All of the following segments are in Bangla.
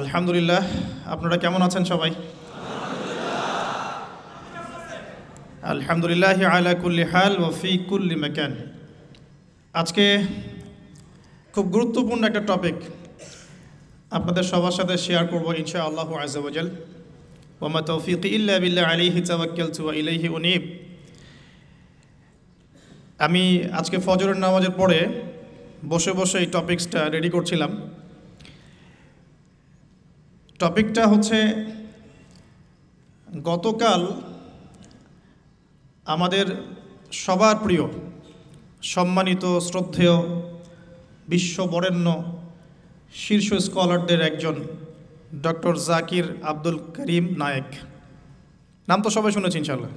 আলহামদুলিল্লাহ। আপনারা কেমন আছেন সবাই? আলহামদুলিল্লাহ আলা কুল্লি হাল ও ফি কুল্লি মেকান। আজকে খুব গুরুত্বপূর্ণ একটা টপিক আপনাদের সবার সাথে শেয়ার করব ইনশা আল্লাহ আজাল ওমা তৌফিক ইল্লা আলিহি তাওয়াক্কালতু ওয়া ইলাইহি উনিব। আমি আজকে ফজরের নামাজের পরে বসে বসে এই টপিক্সটা রেডি করছিলাম। টপিকটা হচ্ছে গতকাল আমাদের সবার প্রিয়, সম্মানিত, শ্রদ্ধেয়, বিশ্ব বরেণ্য, শীর্ষ স্কলারদের একজন ডক্টর জাকির আব্দুল করিম নায়েক। নাম তো সবাই শুনেছি ইনশাল্লাহ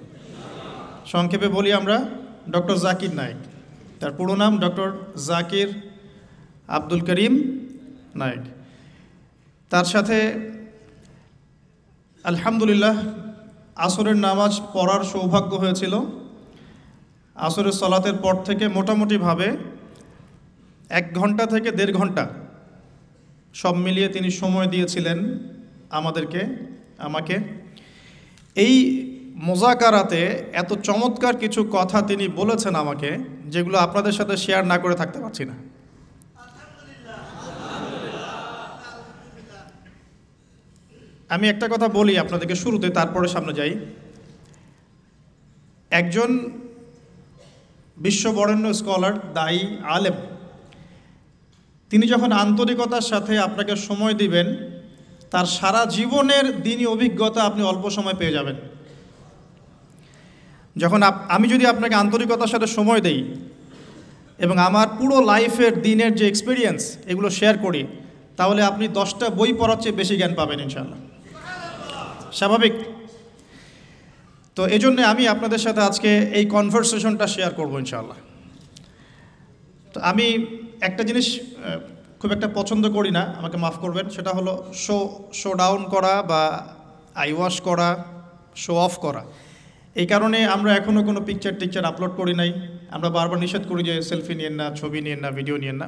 সংক্ষেপে বলি আমরা, ডক্টর জাকির নায়েক। তার পুরো নাম ডক্টর জাকির আব্দুল করিম নায়েক। তার সাথে আলহামদুলিল্লাহ আসরের নামাজ পড়ার সৌভাগ্য হয়েছিল। আসরের সলাতের পর থেকে মোটামুটিভাবে এক ঘণ্টা থেকে দেড় ঘণ্টা সব মিলিয়ে তিনি সময় দিয়েছিলেন আমাদেরকে, আমাকে। এই মোজাকারাতে এত চমৎকার কিছু কথা তিনি বলেছেন আমাকে, যেগুলো আপনাদের সাথে শেয়ার না করে থাকতে পারছি না। আমি একটা কথা বলি আপনাদেরকে শুরুতে, তারপরে সামনে যাই। একজন বিশ্ববরেণ্য স্কলার, দায়ী আলেম, তিনি যখন আন্তরিকতার সাথে আপনাকে সময় দিবেন, তার সারা জীবনের দিনই অভিজ্ঞতা আপনি অল্প সময় পেয়ে যাবেন। যখন আমি যদি আপনাকে আন্তরিকতার সাথে সময় দেই এবং আমার পুরো লাইফের দিনের যে এক্সপিরিয়েন্স এগুলো শেয়ার করি, তাহলে আপনি দশটা বই পড়ার চেয়ে বেশি জ্ঞান পাবেন ইনশাল্লাহ স্বাভাবিক। তো এই জন্যে আমি আপনাদের সাথে আজকে এই কনভারসেশনটা শেয়ার করব ইনশাল্লাহ তো আমি একটা জিনিস খুব একটা পছন্দ করি না, আমাকে মাফ করবেন, সেটা হলো শো শো ডাউন করা বা আই ওয়াশ করা শো অফ করা। এই কারণে আমরা এখনও কোনো পিকচার টিকচার আপলোড করি নাই। আমরা বারবার নিষেধ করি যে সেলফি নিয়েন না, ছবি নিয়েন না ভিডিও নিয়েন না।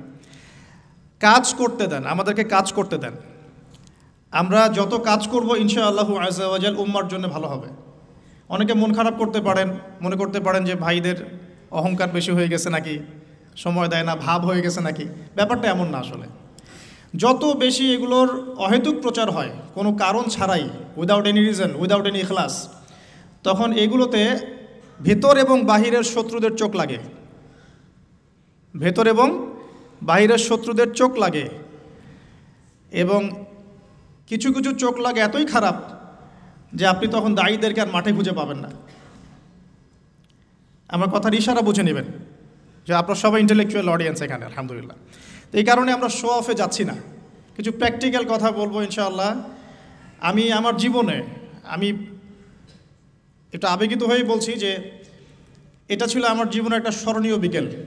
কাজ করতে দেন, আমাদেরকে কাজ করতে দেন। আমরা যত কাজ করব ইনশা আল্লাহু আজাল উম্মার জন্য ভালো হবে। অনেকে মন খারাপ করতে পারেন, মনে করতে পারেন যে ভাইদের অহংকার বেশি হয়ে গেছে নাকি, সময় দেয় না, ভাব হয়ে গেছে নাকি। ব্যাপারটা এমন না আসলে। যত বেশি এগুলোর অহেতুক প্রচার হয়, কোনো কারণ ছাড়াই without any reason without any class তখন এগুলোতে ভেতর এবং বাহিরের শত্রুদের চোখ লাগে। ভেতর এবং বাহিরের শত্রুদের চোখ লাগে। এবং কিছু কিছু চোখ লাগে এতই খারাপ যে আপনি তখন দায়ীদেরকে আর মাঠে খুঁজে পাবেন না। আমার কথার ইশারা বুঝে নেবেন যে আপনার সবাই ইন্টেলেকচুয়াল অডিয়েন্স এখানে, আলহামদুলিল্লাহ। তো এই কারণে আমরা শো অফে যাচ্ছি না। কিছু প্র্যাকটিক্যাল কথা বলব ইনশাআল্লাহ। আমি আমার জীবনে, আমি একটু আবেগিত হয়েই বলছি যে এটা ছিল আমার জীবনে একটা স্মরণীয় বিকেল।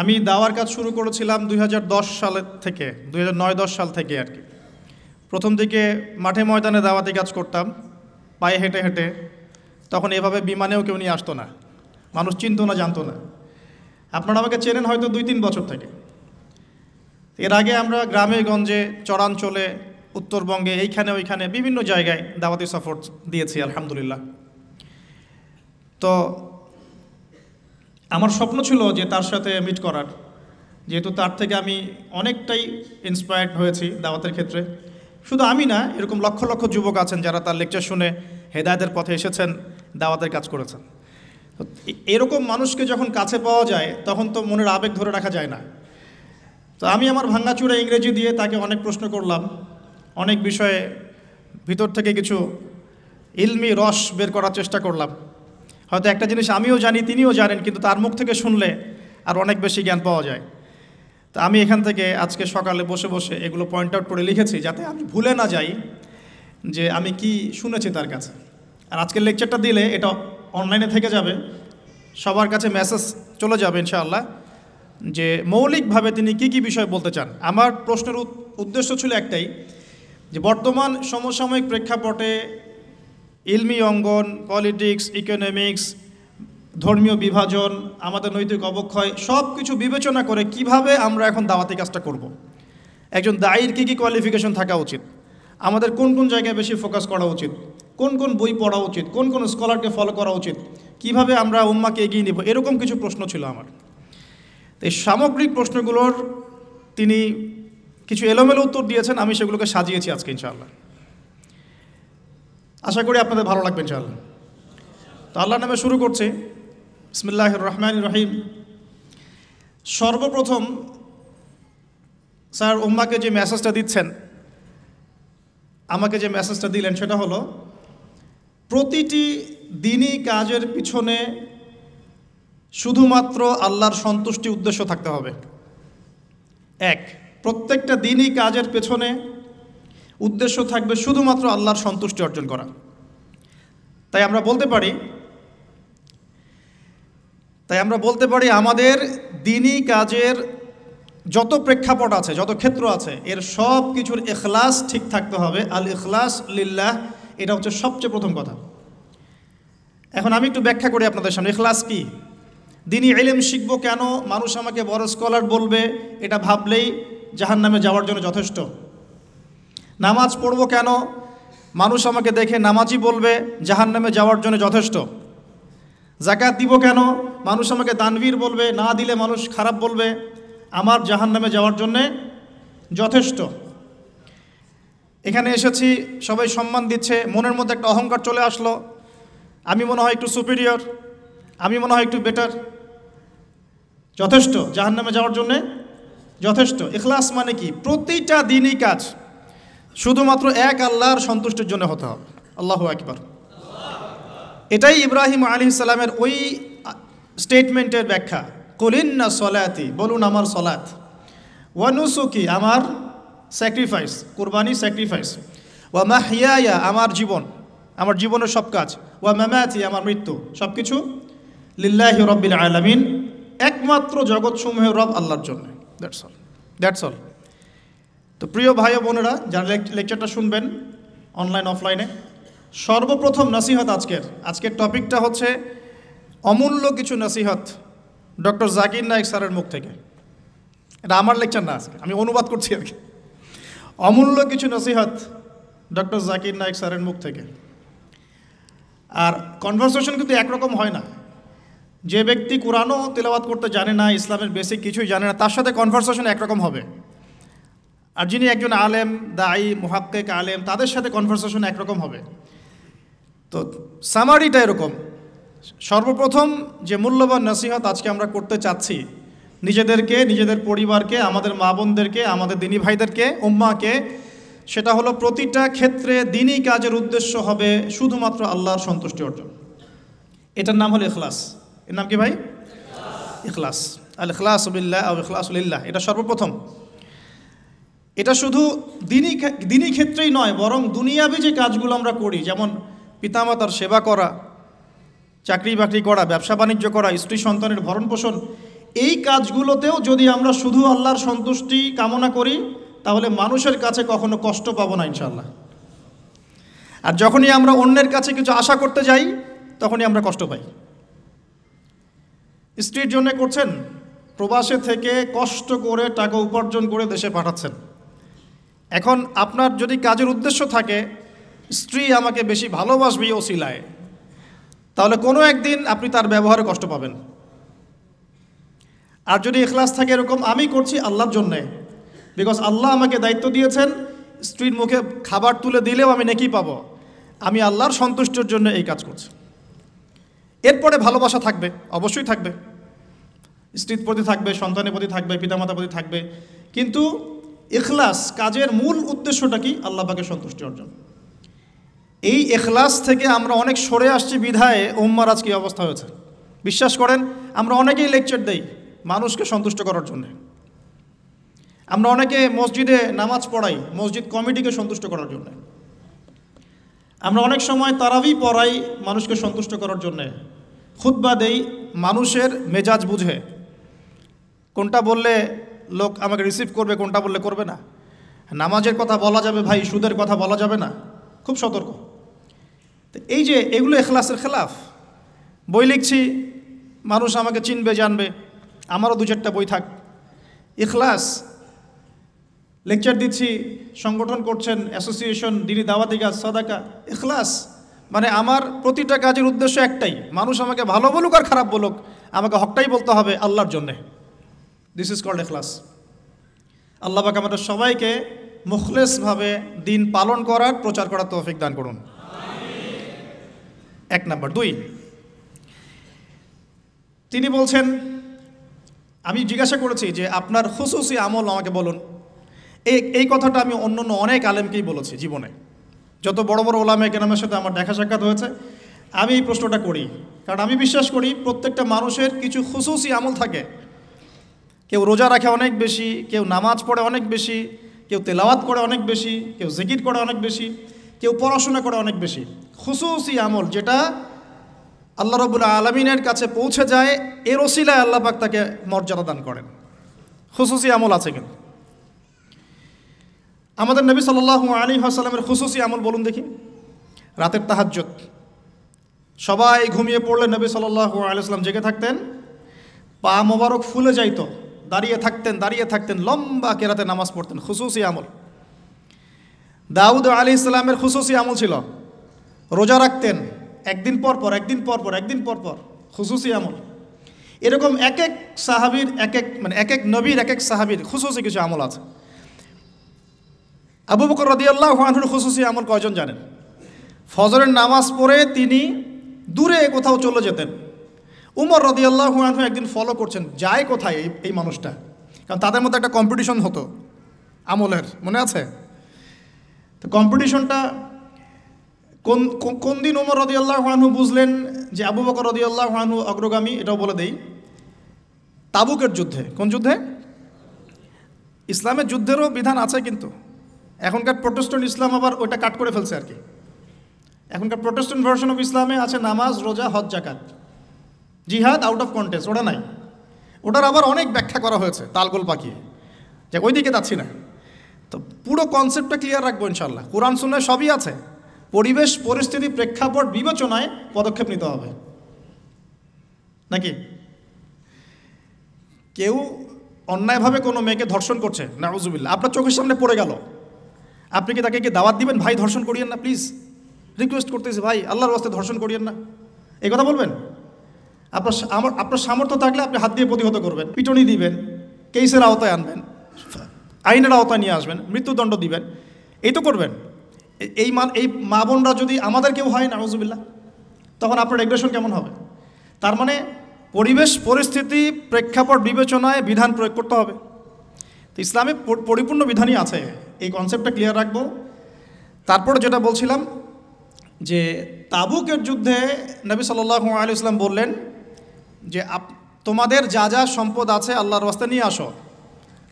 আমি দাওয়ার কাজ শুরু করেছিলাম দুই হাজার দশ সালের থেকে, দুই দশ সাল থেকে আর কি। প্রথম দিকে মাঠে ময়দানে দাওয়াতি কাজ করতাম, পায়ে হেঁটে হেঁটে। তখন এভাবে বিমানেও কেউ নিয়ে আসতো না, মানুষ চিনত না, জানতো না। আপনারা আমাকে চেনেন হয়তো দুই তিন বছর থেকে। এর আগে আমরা গ্রামে, গঞ্জে, চরাঞ্চলে, উত্তরবঙ্গে, এইখানে, ওইখানে বিভিন্ন জায়গায় দাওয়াতি সফর দিয়েছি, আলহামদুলিল্লাহ। তো আমার স্বপ্ন ছিল যে তার সাথে মিট করার। যেহেতু তার থেকে আমি অনেকটাই ইন্সপায়ার্ড হয়েছি দাওয়াতের ক্ষেত্রে। শুধু আমি না, এরকম লক্ষ লক্ষ যুবক আছেন যারা তার লেকচার শুনে হেদায়তের পথে এসেছেন, দাওয়াতের কাজ করেছেন। এরকম মানুষকে যখন কাছে পাওয়া যায়, তখন তো মনের আবেগ ধরে রাখা যায় না। তো আমি আমার ভাঙ্গাচুরা ইংরেজি দিয়ে তাকে অনেক প্রশ্ন করলাম। অনেক বিষয়ে ভিতর থেকে কিছু ইলমি রস বের করার চেষ্টা করলাম। হয়তো একটা জিনিস আমিও জানি, তিনিও জানেন, কিন্তু তার মুখ থেকে শুনলে আর অনেক বেশি জ্ঞান পাওয়া যায়। তো আমি এখান থেকে আজকে সকালে বসে বসে এগুলো পয়েন্ট আউট করে লিখেছি যাতে আমি ভুলে না যাই যে আমি কি শুনেছি তার কাছে। আর আজকের লেকচারটা দিলে এটা অনলাইনে থেকে যাবে। সবার কাছে মেসেজ চলে যাবে ইনশাআল্লাহ যে মৌলিকভাবে তিনি কি কি বিষয় বলতে চান। আমার প্রশ্নের উদ্দেশ্য ছিল একটাই যে বর্তমান সমসাময়িক প্রেক্ষাপটে ইলমি অঙ্গন পলিটিক্স ইকোনমিক্স ধর্মীয় বিভাজন, আমাদের নৈতিক অবক্ষয় সব কিছু বিবেচনা করে কীভাবে আমরা এখন দাওয়াতি কাজটা করব। একজন দায়ীর কী কী কোয়ালিফিকেশন থাকা উচিত? আমাদের কোন কোন জায়গায় বেশি ফোকাস করা উচিত? কোন কোন বই পড়া উচিত? কোন কোন স্কলারকে ফলো করা উচিত? কীভাবে আমরা উম্মাকে এগিয়ে নিব? এরকম কিছু প্রশ্ন ছিল আমার। তো এই সামগ্রিক প্রশ্নগুলোর তিনি কিছু এলোমেলো উত্তর দিয়েছেন, আমি সেগুলোকে সাজিয়েছি আজকে, ইনশাআল্লাহ। আশা করি আপনাদের ভালো লাগবে ইনশাআল্লাহ। তো আল্লাহ নামে শুরু করছে। ইসমিল্লাহ রহমান রহিম সর্বপ্রথম স্যার উম্মাকে যে মেসেজটা দিচ্ছেন, আমাকে যে মেসেজটা দিলেন সেটা হলো, প্রতিটি দিনই কাজের পিছনে শুধুমাত্র আল্লাহর সন্তুষ্টি উদ্দেশ্য থাকতে হবে। এক, প্রত্যেকটা দিনই কাজের পেছনে উদ্দেশ্য থাকবে শুধুমাত্র আল্লাহর সন্তুষ্টি অর্জন করা। তাই আমরা বলতে পারি, তাই আমরা বলতে পারি আমাদের দিনই কাজের যত প্রেক্ষাপট আছে, যত ক্ষেত্র আছে, এর সব কিছুর এখলাস ঠিক থাকতে হবে। আল ইখলাস লিল্লাহ, এটা হচ্ছে সবচেয়ে প্রথম কথা। এখন আমি একটু ব্যাখ্যা করি আপনাদের সামনে এখলাস কি? দিনই এলেম শিখব কেন? মানুষ আমাকে বড় স্কলার বলবে, এটা ভাবলেই জাহান নামে যাওয়ার জন্য যথেষ্ট। নামাজ পড়ব কেন? মানুষ আমাকে দেখে নামাজই বলবে জাহান নামে যাওয়ার জন্য যথেষ্ট। জাকাত দিব কেন? মানুষ আমাকে দানবীর বলবে, না দিলে মানুষ খারাপ বলবে। আমার জাহান নামে যাওয়ার জন্যে যথেষ্ট। এখানে এসেছি, সবাই সম্মান দিচ্ছে, মনের মধ্যে একটা অহংকার চলে আসলো। আমি মনে হয় একটু সুপিরিয়র আমি মনে হয় একটু বেটার যথেষ্ট জাহান নামে যাওয়ার জন্যে যথেষ্ট। এখলাস মানে কি? প্রতিটা দিনই কাজ। শুধুমাত্র এক আল্লাহর সন্তুষ্টির জন্য হতে হবে। আল্লাহ একবার এটাই ইব্রাহিম আলী ইসলামের ওই স্টেটমেন্টের ব্যাখ্যা। কলিন্না সলাতি, বলুন আমার সলাত। ওয়ানুসুকি আমার স্যাক্রিফাইস কোরবানি স্যাক্রিফাইস ওয়া মাহিয়া আমার জীবন, আমার জীবনের সব কাজ। ওয়া মামাতি, আমার মৃত্যু সব কিছু লিল্লাহি রব্বিল আলামিন। একমাত্র জগৎসমূহের রব আল্লাহর জন্য। দ্যাটস অল দ্যাটস অল তো প্রিয় ভাই বোনেরা, যারা লেকচারটা শুনবেন অনলাইন অফলাইনে সর্বপ্রথম নসিহত আজকের। আজকের টপিকটা হচ্ছে অমূল্য কিছু নসিহত ডক্টর জাকির নায়ক স্যারের মুখ থেকে। এটা আমার লেকচার না আজকে, আমি অনুবাদ করছি আর কি। অমূল্য কিছু নসিহত ডক্টর জাকির নায়ক স্যারের মুখ থেকে। আর কনভারসেশন কিন্তু একরকম হয় না। যে ব্যক্তি কোরআনও তেলাওয়াত করতে জানে না, ইসলামের বেসিক কিছুই জানে না, তার সাথে কনভারসেশন একরকম হবে। আর যিনি একজন আলেম, দায়ী, মুহাক্কেক, আলেম, তাদের সাথে কনভারসেশন একরকম হবে। তো সামারিটা এরকম। সর্বপ্রথম যে মূল্যবান নসিহত আজকে আমরা করতে চাচ্ছি, নিজেদেরকে, নিজেদের পরিবারকে, আমাদের মা বোনদেরকে, আমাদের দিনী ভাইদেরকে, উম্মাকে, সেটা হলো প্রতিটা ক্ষেত্রে দিনই কাজের উদ্দেশ্য হবে শুধুমাত্র আল্লাহর সন্তুষ্টি অর্জন। এটার নাম হলো ইখলাস। এর নাম কি ভাই? ইখলাস। আল ইখলাস বিল্লাহ আল ইখলাসুলিল্লাহ এটা সর্বপ্রথম। এটা শুধু দিনই দিনই ক্ষেত্রেই নয়, বরং দুনিয়াবি যে কাজগুলো আমরা করি, যেমন পিতামাতার সেবা করা, চাকরি বাকরি করা, ব্যবসা বাণিজ্য করা, স্ত্রী সন্তানের ভরণ পোষণ, এই কাজগুলোতেও যদি আমরা শুধু আল্লাহর সন্তুষ্টি কামনা করি, তাহলে মানুষের কাছে কখনো কষ্ট পাবো না ইনশাল্লাহ আর যখনই আমরা অন্যের কাছে কিছু আশা করতে যাই, তখনই আমরা কষ্ট পাই। স্ত্রীর জন্য করছেন, প্রবাসে থেকে কষ্ট করে টাকা উপার্জন করে দেশে পাঠাচ্ছেন। এখন আপনার যদি কাজের উদ্দেশ্য থাকে, স্ত্রী আমাকে বেশি ভালোবাসবে ও সিলায় তাহলে কোনো একদিন আপনি তার ব্যবহারে কষ্ট পাবেন। আর যদি এখলাস থাকে এরকম, আমি করছি আল্লাহর জন্যে। বিকজ আল্লাহ আমাকে দায়িত্ব দিয়েছেন, স্ত্রীর মুখে খাবার তুলে দিলেও আমি নেকি পাবো। আমি আল্লাহর সন্তুষ্টির জন্য এই কাজ করছি। এরপরে ভালোবাসা থাকবে, অবশ্যই থাকবে। স্ত্রীর প্রতি থাকবে, সন্তানের প্রতি থাকবে, পিতামাতার প্রতি থাকবে। কিন্তু এখলাস কাজের মূল উদ্দেশ্যটা কি? আল্লাহ পাকে সন্তুষ্টি অর্জন। এই এখলাস থেকে আমরা অনেক সরে আসছি বিধায় ওম্মার আজ কি অবস্থা হয়েছে। বিশ্বাস করেন, আমরা অনেকেই লেকচার দেই মানুষকে সন্তুষ্ট করার জন্য। আমরা অনেকে মসজিদে নামাজ পড়াই, মসজিদ কমিটিকে সন্তুষ্ট করার জন্য। আমরা অনেক সময় তারাবি পড়াই মানুষকে সন্তুষ্ট করার জন্যে। খুদ্া দেই মানুষের মেজাজ বুঝে। কোনটা বললে লোক আমাকে রিসিভ করবে, কোনটা বললে করবে না। নামাজের কথা বলা যাবে ভাই, সুদের কথা বলা যাবে না। খুব সতর্ক। এই যে এগুলো এখলাসের খেলাফ। বই লিখছি, মানুষ আমাকে চিনবে, জানবে। আমারও দু চারটা বই থাক। ইখলাস লেকচার দিচ্ছি, সংগঠন করছেন অ্যাসোসিয়েশন দিনী দাওয়াতি গাছ সাদাকা। ইখলাস মানে আমার প্রতিটা কাজের উদ্দেশ্য একটাই। মানুষ আমাকে ভালো বলুক আর খারাপ বলুক, আমাকে হকটাই বলতে হবে আল্লাহর জন্যে। দিস ইজ কল্ড এখলাস আল্লাহ পাক আমাদের সবাইকে মুখলেসভাবে দিন পালন করার, প্রচার করার তৌফিক দান করুন। এক নাম্বার। দুই, তিনি বলছেন, আমি জিজ্ঞাসা করেছি যে আপনার খুশুসি আমল আমাকে বলুন। এই এই কথাটা আমি অন্য অন্য অনেক আলেমকেই বলেছি জীবনে। যত বড় বড় ওলামে কেরামের সাথে আমার দেখা সাক্ষাৎ হয়েছে, আমি এই প্রশ্নটা করি। কারণ আমি বিশ্বাস করি প্রত্যেকটা মানুষের কিছু খুশুসি আমল থাকে। কেউ রোজা রাখে অনেক বেশি, কেউ নামাজ পড়ে অনেক বেশি, কেউ তেলাওয়াত করে অনেক বেশি, কেউ জিকির করে অনেক বেশি, কেউ পড়াশোনা করে অনেক বেশি। খুশুসি আমল যেটা আল্লাহ রবুল্লা আলমিনের কাছে পৌঁছে যায়, এর ওসিলায় আল্লাহ পাক তাকে মর্যাদা দান করেন। খুশুসি আমল আছে কিন্তু। আমাদের নবী সাল্লাহ আলী আসাল্লামের খুশুসি আমল বলুন দেখি। রাতের তাহাজ্জত সবাই ঘুমিয়ে পড়লে নবী সাল্লাহ আলাইসাল্লাম জেগে থাকতেন, পা মোবারক ফুলে যাইতো। দাঁড়িয়ে থাকতেন দাঁড়িয়ে থাকতেন, লম্বা কেরাতে নামাজ পড়তেন খুশুসি আমল। দাউদ আলী ইসলামের খুশুসি আমল ছিল। রোজা রাখতেন, একদিন পর পর, একদিন পর পর, একদিন পর পর খুশুসি আমল। এরকম এক এক সাহাবির, এক এক মানে এক এক নবীর, এক এক সাহাবির খুশুসি কিছু আমল আছে। আবু বকর রদিয়াল্লাহ আনহুর খুশুসি আমল কয়জন জানেন? ফজরের নামাজ পড়ে তিনি দূরে কোথাও চলে যেতেন। উমর রদিয়াল্লাহ আনহু একদিন ফলো করছেন, যায় কোথায় এই এই মানুষটা? কারণ তাদের মধ্যে একটা কম্পিটিশন হতো, আমলের, মনে আছে? তো কম্পিটিশনটা কোন কোন দিন উমর রদিয়াল্লাহ আনহু বুঝলেন যে আবু বকর রদিয়াল্লাহ আনহু অগ্রগামী, এটাও বলে দেই। তাবুকের যুদ্ধে, কোন যুদ্ধে? ইসলামের যুদ্ধেরও বিধান আছে কিন্তু। এখনকার প্রোটেস্টন ইসলাম আবার ওইটা কাট করে ফেলছে আর কি। এখনকার প্রোটেস্টন ভার্সন অফ ইসলামে আছে নামাজ, রোজা, হজ জাকাত জিহাদ আউট অফ কন্টেস্ট ওটা নাই। ওটার আবার অনেক ব্যাখ্যা করা হয়েছে, তালগোল পাকিয়ে। যে ওই দিকে যাচ্ছি না। তো পুরো কনসেপ্টটা ক্লিয়ার রাখব ইনশাল্লাহ কোরআন শুনলে সবই আছে। পরিবেশ, পরিস্থিতি, প্রেক্ষাপট, বিবেচনায় পদক্ষেপ নিতে হবে। নাকি? কেউ অন্যায়ভাবে কোনো মেয়েকে ধর্ষণ করছে না নাউজুবিল্লা আপনার চোখের সামনে পড়ে গেল। আপনি কি তাকে কি দাওয়াত দিবেন, ভাই, ধর্ষণ করিয়েন না প্লিজ রিকোয়েস্ট করতেছি, ভাই, আল্লাহর বাস্তে ধর্ষণ করিয়েন না। এই কথা বলবেন? আপনার আপনার সামর্থ্য থাকলে আপনি হাত দিয়ে প্রতিহত করবেন, পিটনি দিবেন কেসের আওতায় আনবেন, আইনের আওতায় নিয়ে আসবেন, মৃত্যুদণ্ড দিবেন, এই তো করবেন। এই মান এই মা বোনরা যদি আমাদের কেউ হয় নাউজুবিল্লা তখন আপনার রেগুলেশন কেমন হবে? তার মানে পরিবেশ পরিস্থিতি প্রেক্ষাপট বিবেচনায় বিধান প্রয়োগ করতে হবে। তো ইসলামে পরিপূর্ণ বিধানই আছে, এই কনসেপ্টটা ক্লিয়ার রাখব। তারপরে যেটা বলছিলাম, যে তাবুকের যুদ্ধে নবী সাল্লাহ আলী ইসলাম বললেন যে তোমাদের যা যা সম্পদ আছে আল্লাহর রাস্তায় নিয়ে আসো।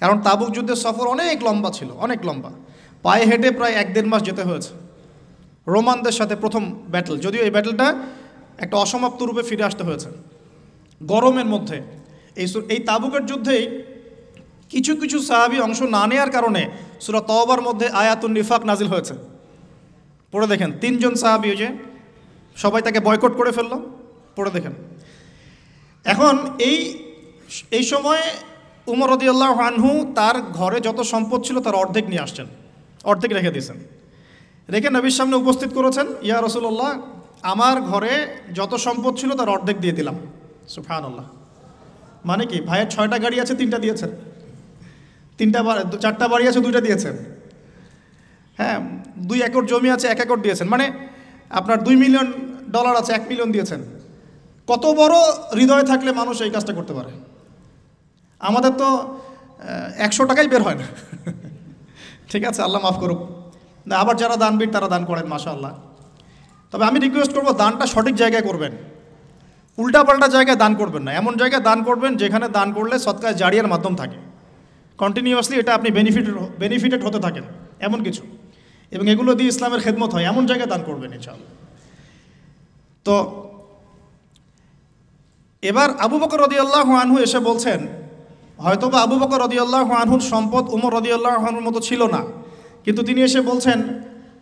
কারণ তাবুক যুদ্ধের সফর অনেক লম্বা ছিল, অনেক লম্বা। পায়ে হেঁটে প্রায় এক দেড় মাস যেতে হয়েছে। রোমানদের সাথে প্রথম ব্যাটেল যদিও এই ব্যাটেলটা একটা অসমাপ্ত রূপে ফিরে আসতে হয়েছে। গরমের মধ্যে এই এই তাবুকের যুদ্ধেই কিছু কিছু সাহাবি অংশ না নেওয়ার কারণে সুরা তওবার মধ্যে আয়াতুন নিফাক নাজিল হয়েছে। পড়ে দেখেন, তিনজন সাহাবি ওই যে সবাই তাকে বয়কট করে ফেলল। পড়ে দেখেন এখন এই এই সময়ে উমর রদিয়াল্লাহ আনহু তার ঘরে যত সম্পদ ছিল তার অর্ধেক নিয়ে আসছেন, অর্ধেক রেখে দিয়েছেন। রেখে নবীর সামনে উপস্থিত করেছেন, ইয়া রসুল্লাহ আমার ঘরে যত সম্পদ ছিল তার অর্ধেক দিয়ে দিলাম। সুফান আল্লাহ মানে কি, ভাইয়ের ছয়টা গাড়ি আছে, তিনটা দিয়েছেন। তিনটা চারটা বাড়ি আছে, দুইটা দিয়েছেন। হ্যাঁ দুই একর জমি আছে, এক একর দিয়েছেন। মানে আপনার দুই মিলিয়ন ডলার আছে, এক মিলিয়ন দিয়েছেন। কত বড় হৃদয় থাকলে মানুষ এই কাজটা করতে পারে? আমাদের তো একশো টাকাই বের হয় না। ঠিক আছে, আল্লাহ মাফ করুক। আবার যারা দানবীর, তারা দান করেন মাসা আল্লাহ তবে আমি রিকোয়েস্ট করব, দানটা সঠিক জায়গায় করবেন। উল্টাপাল্টা জায়গায় দান করবেন না। এমন জায়গায় দান করবেন, যেখানে দান করলে সৎকায় জারিয়ার মাধ্যম থাকে। কন্টিনিউয়াসলি এটা আপনি বেনিফিটেড বেনিফিটেড হতে থাকেন, এমন কিছু। এবং এগুলো দিয়ে ইসলামের খেদমত হয়, এমন জায়গায় দান করবেন ইনশাল্লাহ তো এবার আবু বকর রদিয়াল্লাহ আনহু এসে বলছেন, হয়তোবা আবু বকর রদিয়াল্লাহ আনহুর সম্পদ উমর রদিয়াল্লাহ আনহুর মতো ছিল না। কিন্তু তিনি এসে বলছেন,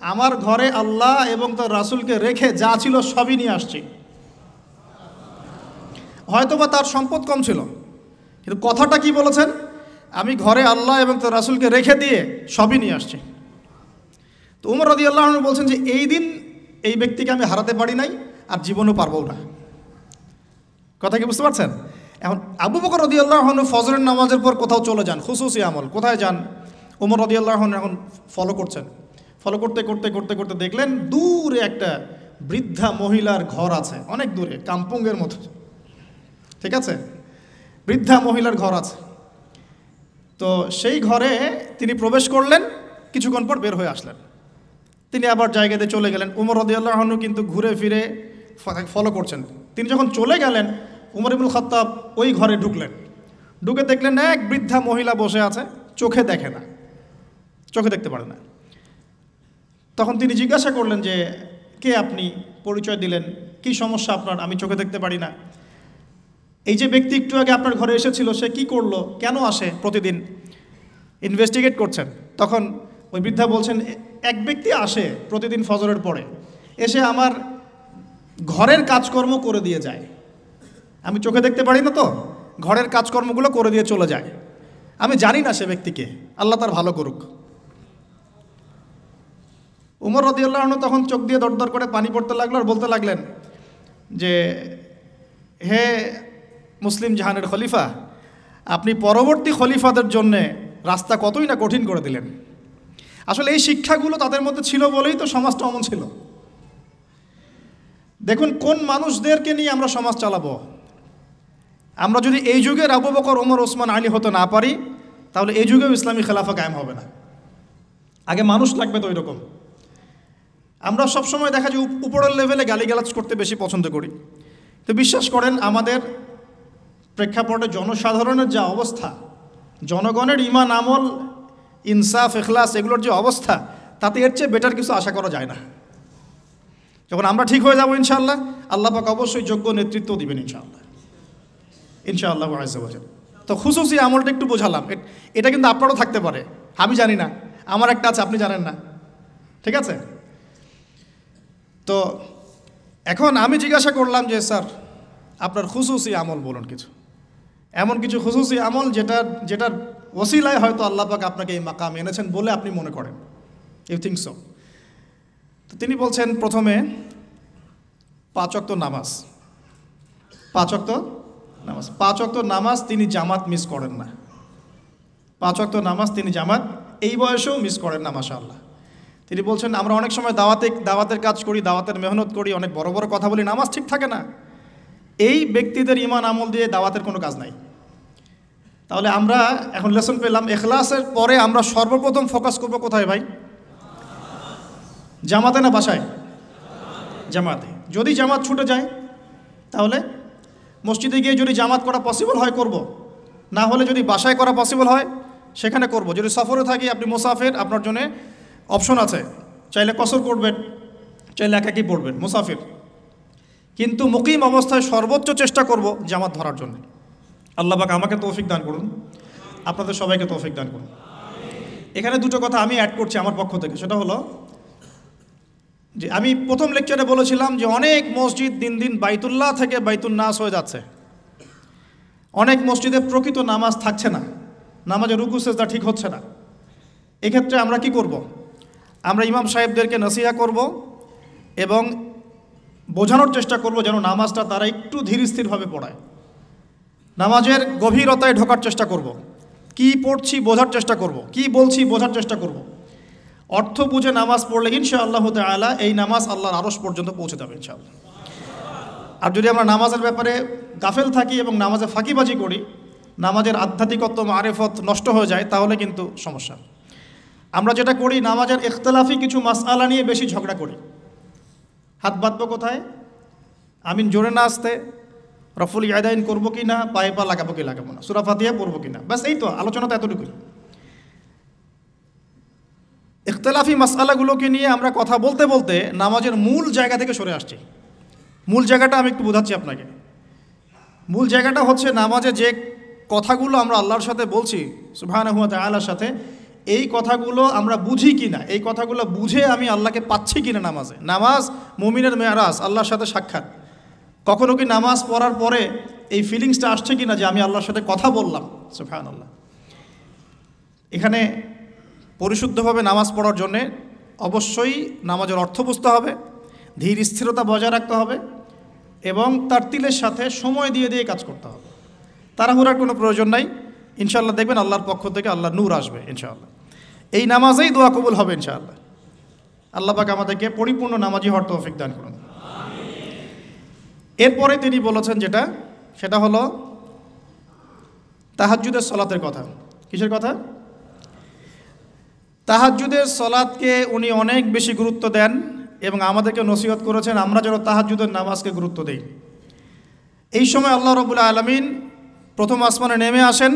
আমার ঘরে আল্লাহ এবং তার রাসুলকে রেখে যা ছিল সবই নিয়ে আসছি। হয়তোবা তার সম্পদ কম ছিল। কিন্তু কথাটা কি বলেছেন? আমি ঘরে আল্লাহ এবং তার রাসুলকে রেখে দিয়ে সবই নিয়ে আসছি। তো উমর রদি আল্লাহ বলছেন যে, এই দিন এই ব্যক্তিকে আমি হারাতে পারি নাই আর জীবনও পারব না। কথা কি বুঝতে পারছেন? এখন আবু বকর রদি আল্লাহ ফজরের নামাজের পর কোথাও চলে যান খুশুসি আমল, কোথায় যান? উমর রদি আল্লাহ এখন ফলো করছেন। ফলো করতে করতে করতে করতে দেখলেন দূরে একটা বৃদ্ধা মহিলার ঘর আছে, অনেক দূরে, কাম্পঙ্গের মতো। ঠিক আছে? বৃদ্ধা মহিলার ঘর আছে। তো সেই ঘরে তিনি প্রবেশ করলেন, কিছুক্ষণ পর বের হয়ে আসলেন। তিনি আবার জায়গাতে চলে গেলেন। উমর রদিয়াল্লাহনু কিন্তু ঘুরে ফিরে ফলো করছেন। তিনি যখন চলে গেলেন উমর ইবুল খত্তাব ওই ঘরে ঢুকলেন। ঢুকে দেখলেন এক বৃদ্ধা মহিলা বসে আছে, চোখে দেখে না, চোখে দেখতে পারে না। তখন তিনি জিজ্ঞাসা করলেন যে, কে আপনি? পরিচয় দিলেন। কি সমস্যা আপনার? আমি চোখে দেখতে পারি না। এই যে ব্যক্তি একটু আগে আপনার ঘরে এসেছিল, সে কি করল? কেন আসে প্রতিদিন? ইনভেস্টিগেট করছেন। তখন ওই বৃদ্ধা বলছেন এক ব্যক্তি আসে প্রতিদিন ফজরের পরে। এসে আমার ঘরের কাজকর্ম করে দিয়ে যায়। আমি চোখে দেখতে পারি না তো। ঘরের কাজকর্মগুলো করে দিয়ে চলে যায়। আমি জানি না সে ব্যক্তিকে। আল্লাহ তার ভালো করুক। উমর রদিউল্লাহ তখন চোখ দিয়ে দরদর করে পানি পড়তে লাগল আর বলতে লাগলেন যে, হে মুসলিম জাহানের খলিফা, আপনি পরবর্তী খলিফাদের জন্যে রাস্তা কতই না কঠিন করে দিলেন? আসলে এই শিক্ষাগুলো তাদের মধ্যে ছিল বলেই তো সমাজটা অমন ছিল। দেখুন, কোন মানুষদেরকে নিয়ে আমরা সমাজ চালাবো? আমরা যদি এই যুগের আবু বকর ওমর ওসমান, আলী হতে না পারি, তাহলে এই যুগেও ইসলামী খেলাফা কায়েম হবে না। আগে মানুষ লাগবে তো ওই রকম আমরা সবসময় দেখা যায় উপরের লেভেলে গালিগালাজ করতে বেশি পছন্দ করি। তো বিশ্বাস করেন, আমাদের প্রেক্ষাপটে জনসাধারণের যা অবস্থা, জনগণের ইমান, আমল, ইনসাফ এখলাস এগুলোর যে অবস্থা, তাতে এর চেয়ে বেটার কিছু আশা করা যায় না। যখন আমরা ঠিক হয়ে যাব ইনশাআল্লাহ, আল্লাহ পাক অবশ্যই যোগ্য নেতৃত্ব দিবেন ইনশাআল্লাহ। ইনশাআল্লাহ আজাল তো খুশুসি আমলটা একটু বোঝালাম। এটা কিন্তু আপনারও থাকতে পারে। আমি জানি না। আমার একটা আছে, আপনি জানেন না। ঠিক আছে? তো এখন আমি জিজ্ঞাসা করলাম যে, স্যার, আপনার খুশুসি আমল বলুন কিছু। এমন কিছু খুশুসি আমল যেটা, যেটার ওসিলায় হয়তো আল্লাহ পাক আপনাকে এই মাকাম এনেছেন বলে আপনি মনে করেন। ইউ থিঙ্ক সো তো তিনি বলছেন, প্রথমে পাঁচক্ত নামাজ। পাঁচক্ত নামাজ। পাঁচক্ত নামাজ তিনি জামাত মিস করেন না। পাঁচক্ত নামাজ তিনি জামাত, এই বয়সেও মিস করেন না মাসা আল্লাহ তিনি বলছেন, আমরা অনেক সময় দাওয়াতে, দাওয়াতের কাজ করি, দাওয়াতের মেহনত করি, অনেক বড় বড় কথা বলি, নামাজ ঠিক থাকে না। এই ব্যক্তিদের ইমান আমল দিয়ে দাওয়াতের কোনো কাজ নাই। তাহলে আমরা এখন লেসন পেলাম, এখলাসের পরে আমরা সর্বপ্রথম ফোকাস করব কোথায় ভাই? জামাতে না বাসায়? জামাতে। যদি জামাত ছুটে যায়, তাহলে মসজিদে গিয়ে যদি জামাত করা পসিবল হয়, করব। না হলে যদি বাসায় করা পসিবল হয়, সেখানে করব। যদি সফরে থাকি, আপনি মুসাফের, আপনার জন্য অপশন আছে। চাইলে কসর করবেন, চাইলে একাকি পড়বেন, মুসাফির। কিন্তু মুকিম অবস্থায় সর্বোচ্চ চেষ্টা করব জামাত ধরার জন্য। আল্লাহ পাক আমাকে তৌফিক দান করুন। আপনাদের সবাইকে তৌফিক দান করুন। এখানে দুটো কথা আমি অ্যাড করছি আমার পক্ষ থেকে। সেটা হলো যে আমি প্রথম লেকচারে বলেছিলাম যে অনেক মসজিদ দিন দিন বাইতুল্লাহ থেকে বাইতুল নাস হয়ে যাচ্ছে অনেক মসজিদে প্রকৃত নামাজ থাকছে না নামাজের রুকু, সেজদা ঠিক হচ্ছে না এক্ষেত্রে আমরা কি করব। আমরা ইমাম সাহেবদেরকে নসিহা করব এবং বোঝানোর চেষ্টা করব যেন নামাজটা তারা একটু ধীর স্থিরভাবে পড়ায় নামাজের গভীরতায় ঢোকার চেষ্টা করব। কি পড়ছি বোঝার চেষ্টা করব। কি বলছি বোঝার চেষ্টা করব। অর্থ বুঝে নামাজ পড়লে ইনশা আল্লাহ তালা এই নামাজ আল্লাহর আরস পর্যন্ত পৌঁছে যাবে ইনশাআল্লাহ। আর যদি আমরা নামাজের ব্যাপারে গাফেল থাকি এবং নামাজে ফাঁকিবাজি করি, নামাজের আধ্যাত্মিকত্ব আরেফত নষ্ট হয়ে যায়, তাহলে কিন্তু সমস্যা। আমরা যেটা করি, নামাজের ইখতলাফি কিছু মাসআলা নিয়ে বেশি ঝগড়া করি। হাত বাঁধবো কোথায়? আমিন জোরে না আসতে, রফুল ইয়াদাইন করব কি না পায়ে পা লাগাবো কি লাগাবো না সুরাফাতিয়া পড়ব কি না ব্যাস এই তো, আলোচনা তো এতটুকুই। ইখতলাফি মাসালাগুলোকে নিয়ে আমরা কথা বলতে বলতে নামাজের মূল জায়গা থেকে সরে আসছি। মূল জায়গাটা আমি একটু বোঝাচ্ছি আপনাকে। মূল জায়গাটা হচ্ছে নামাজে যে কথাগুলো আমরা আল্লাহর সাথে বলছি সুবাহ আল্লাহর সাথে, এই কথাগুলো আমরা বুঝি কি না এই কথাগুলো বুঝে আমি আল্লাহকে পাচ্ছি কিনা নামাজে। নামাজ মুমিনের মেয়ারাজ, আল্লাহর সাথে সাক্ষাৎ। কখনো কি নামাজ পড়ার পরে এই ফিলিংসটা আসছে কিনা যে আমি আল্লাহর সাথে কথা বললাম সুফান আল্লাহ এখানে পরিশুদ্ধভাবে নামাজ পড়ার জন্যে অবশ্যই নামাজের অর্থ বুঝতে হবে, ধীর স্থিরতা বজায় রাখতে হবে এবং তার তিলের সাথে সময় দিয়ে দিয়ে কাজ করতে হবে। তাড়াহুড়ার কোনো প্রয়োজন নাই। ইনশাআল্লাহ দেখবেন আল্লাহর পক্ষ থেকে আল্লাহ নূর আসবে ইনশাআল্লাহ। এই নামাজেই দোয়া কবুল হবে ইনশাআল্লাহ। আল্লাহ পাক আমাদেরকে পরিপূর্ণ নামাজি হওয়ার তৌফিক দান করুন। এরপরে তিনি বলেছেন যেটা, সেটা হলো তাহাজ্জুদের সলাতের কথা। কিসের কথা? তাহাজ্জুদের সলাদকে উনি অনেক বেশি গুরুত্ব দেন এবং আমাদেরকে নসিহত করেছেন, আমরা যেন তাহাজ্জুদের নামাজকে গুরুত্ব দিই। এই সময় আল্লাহ রবুল্লা আলমিন প্রথম আসমানে নেমে আসেন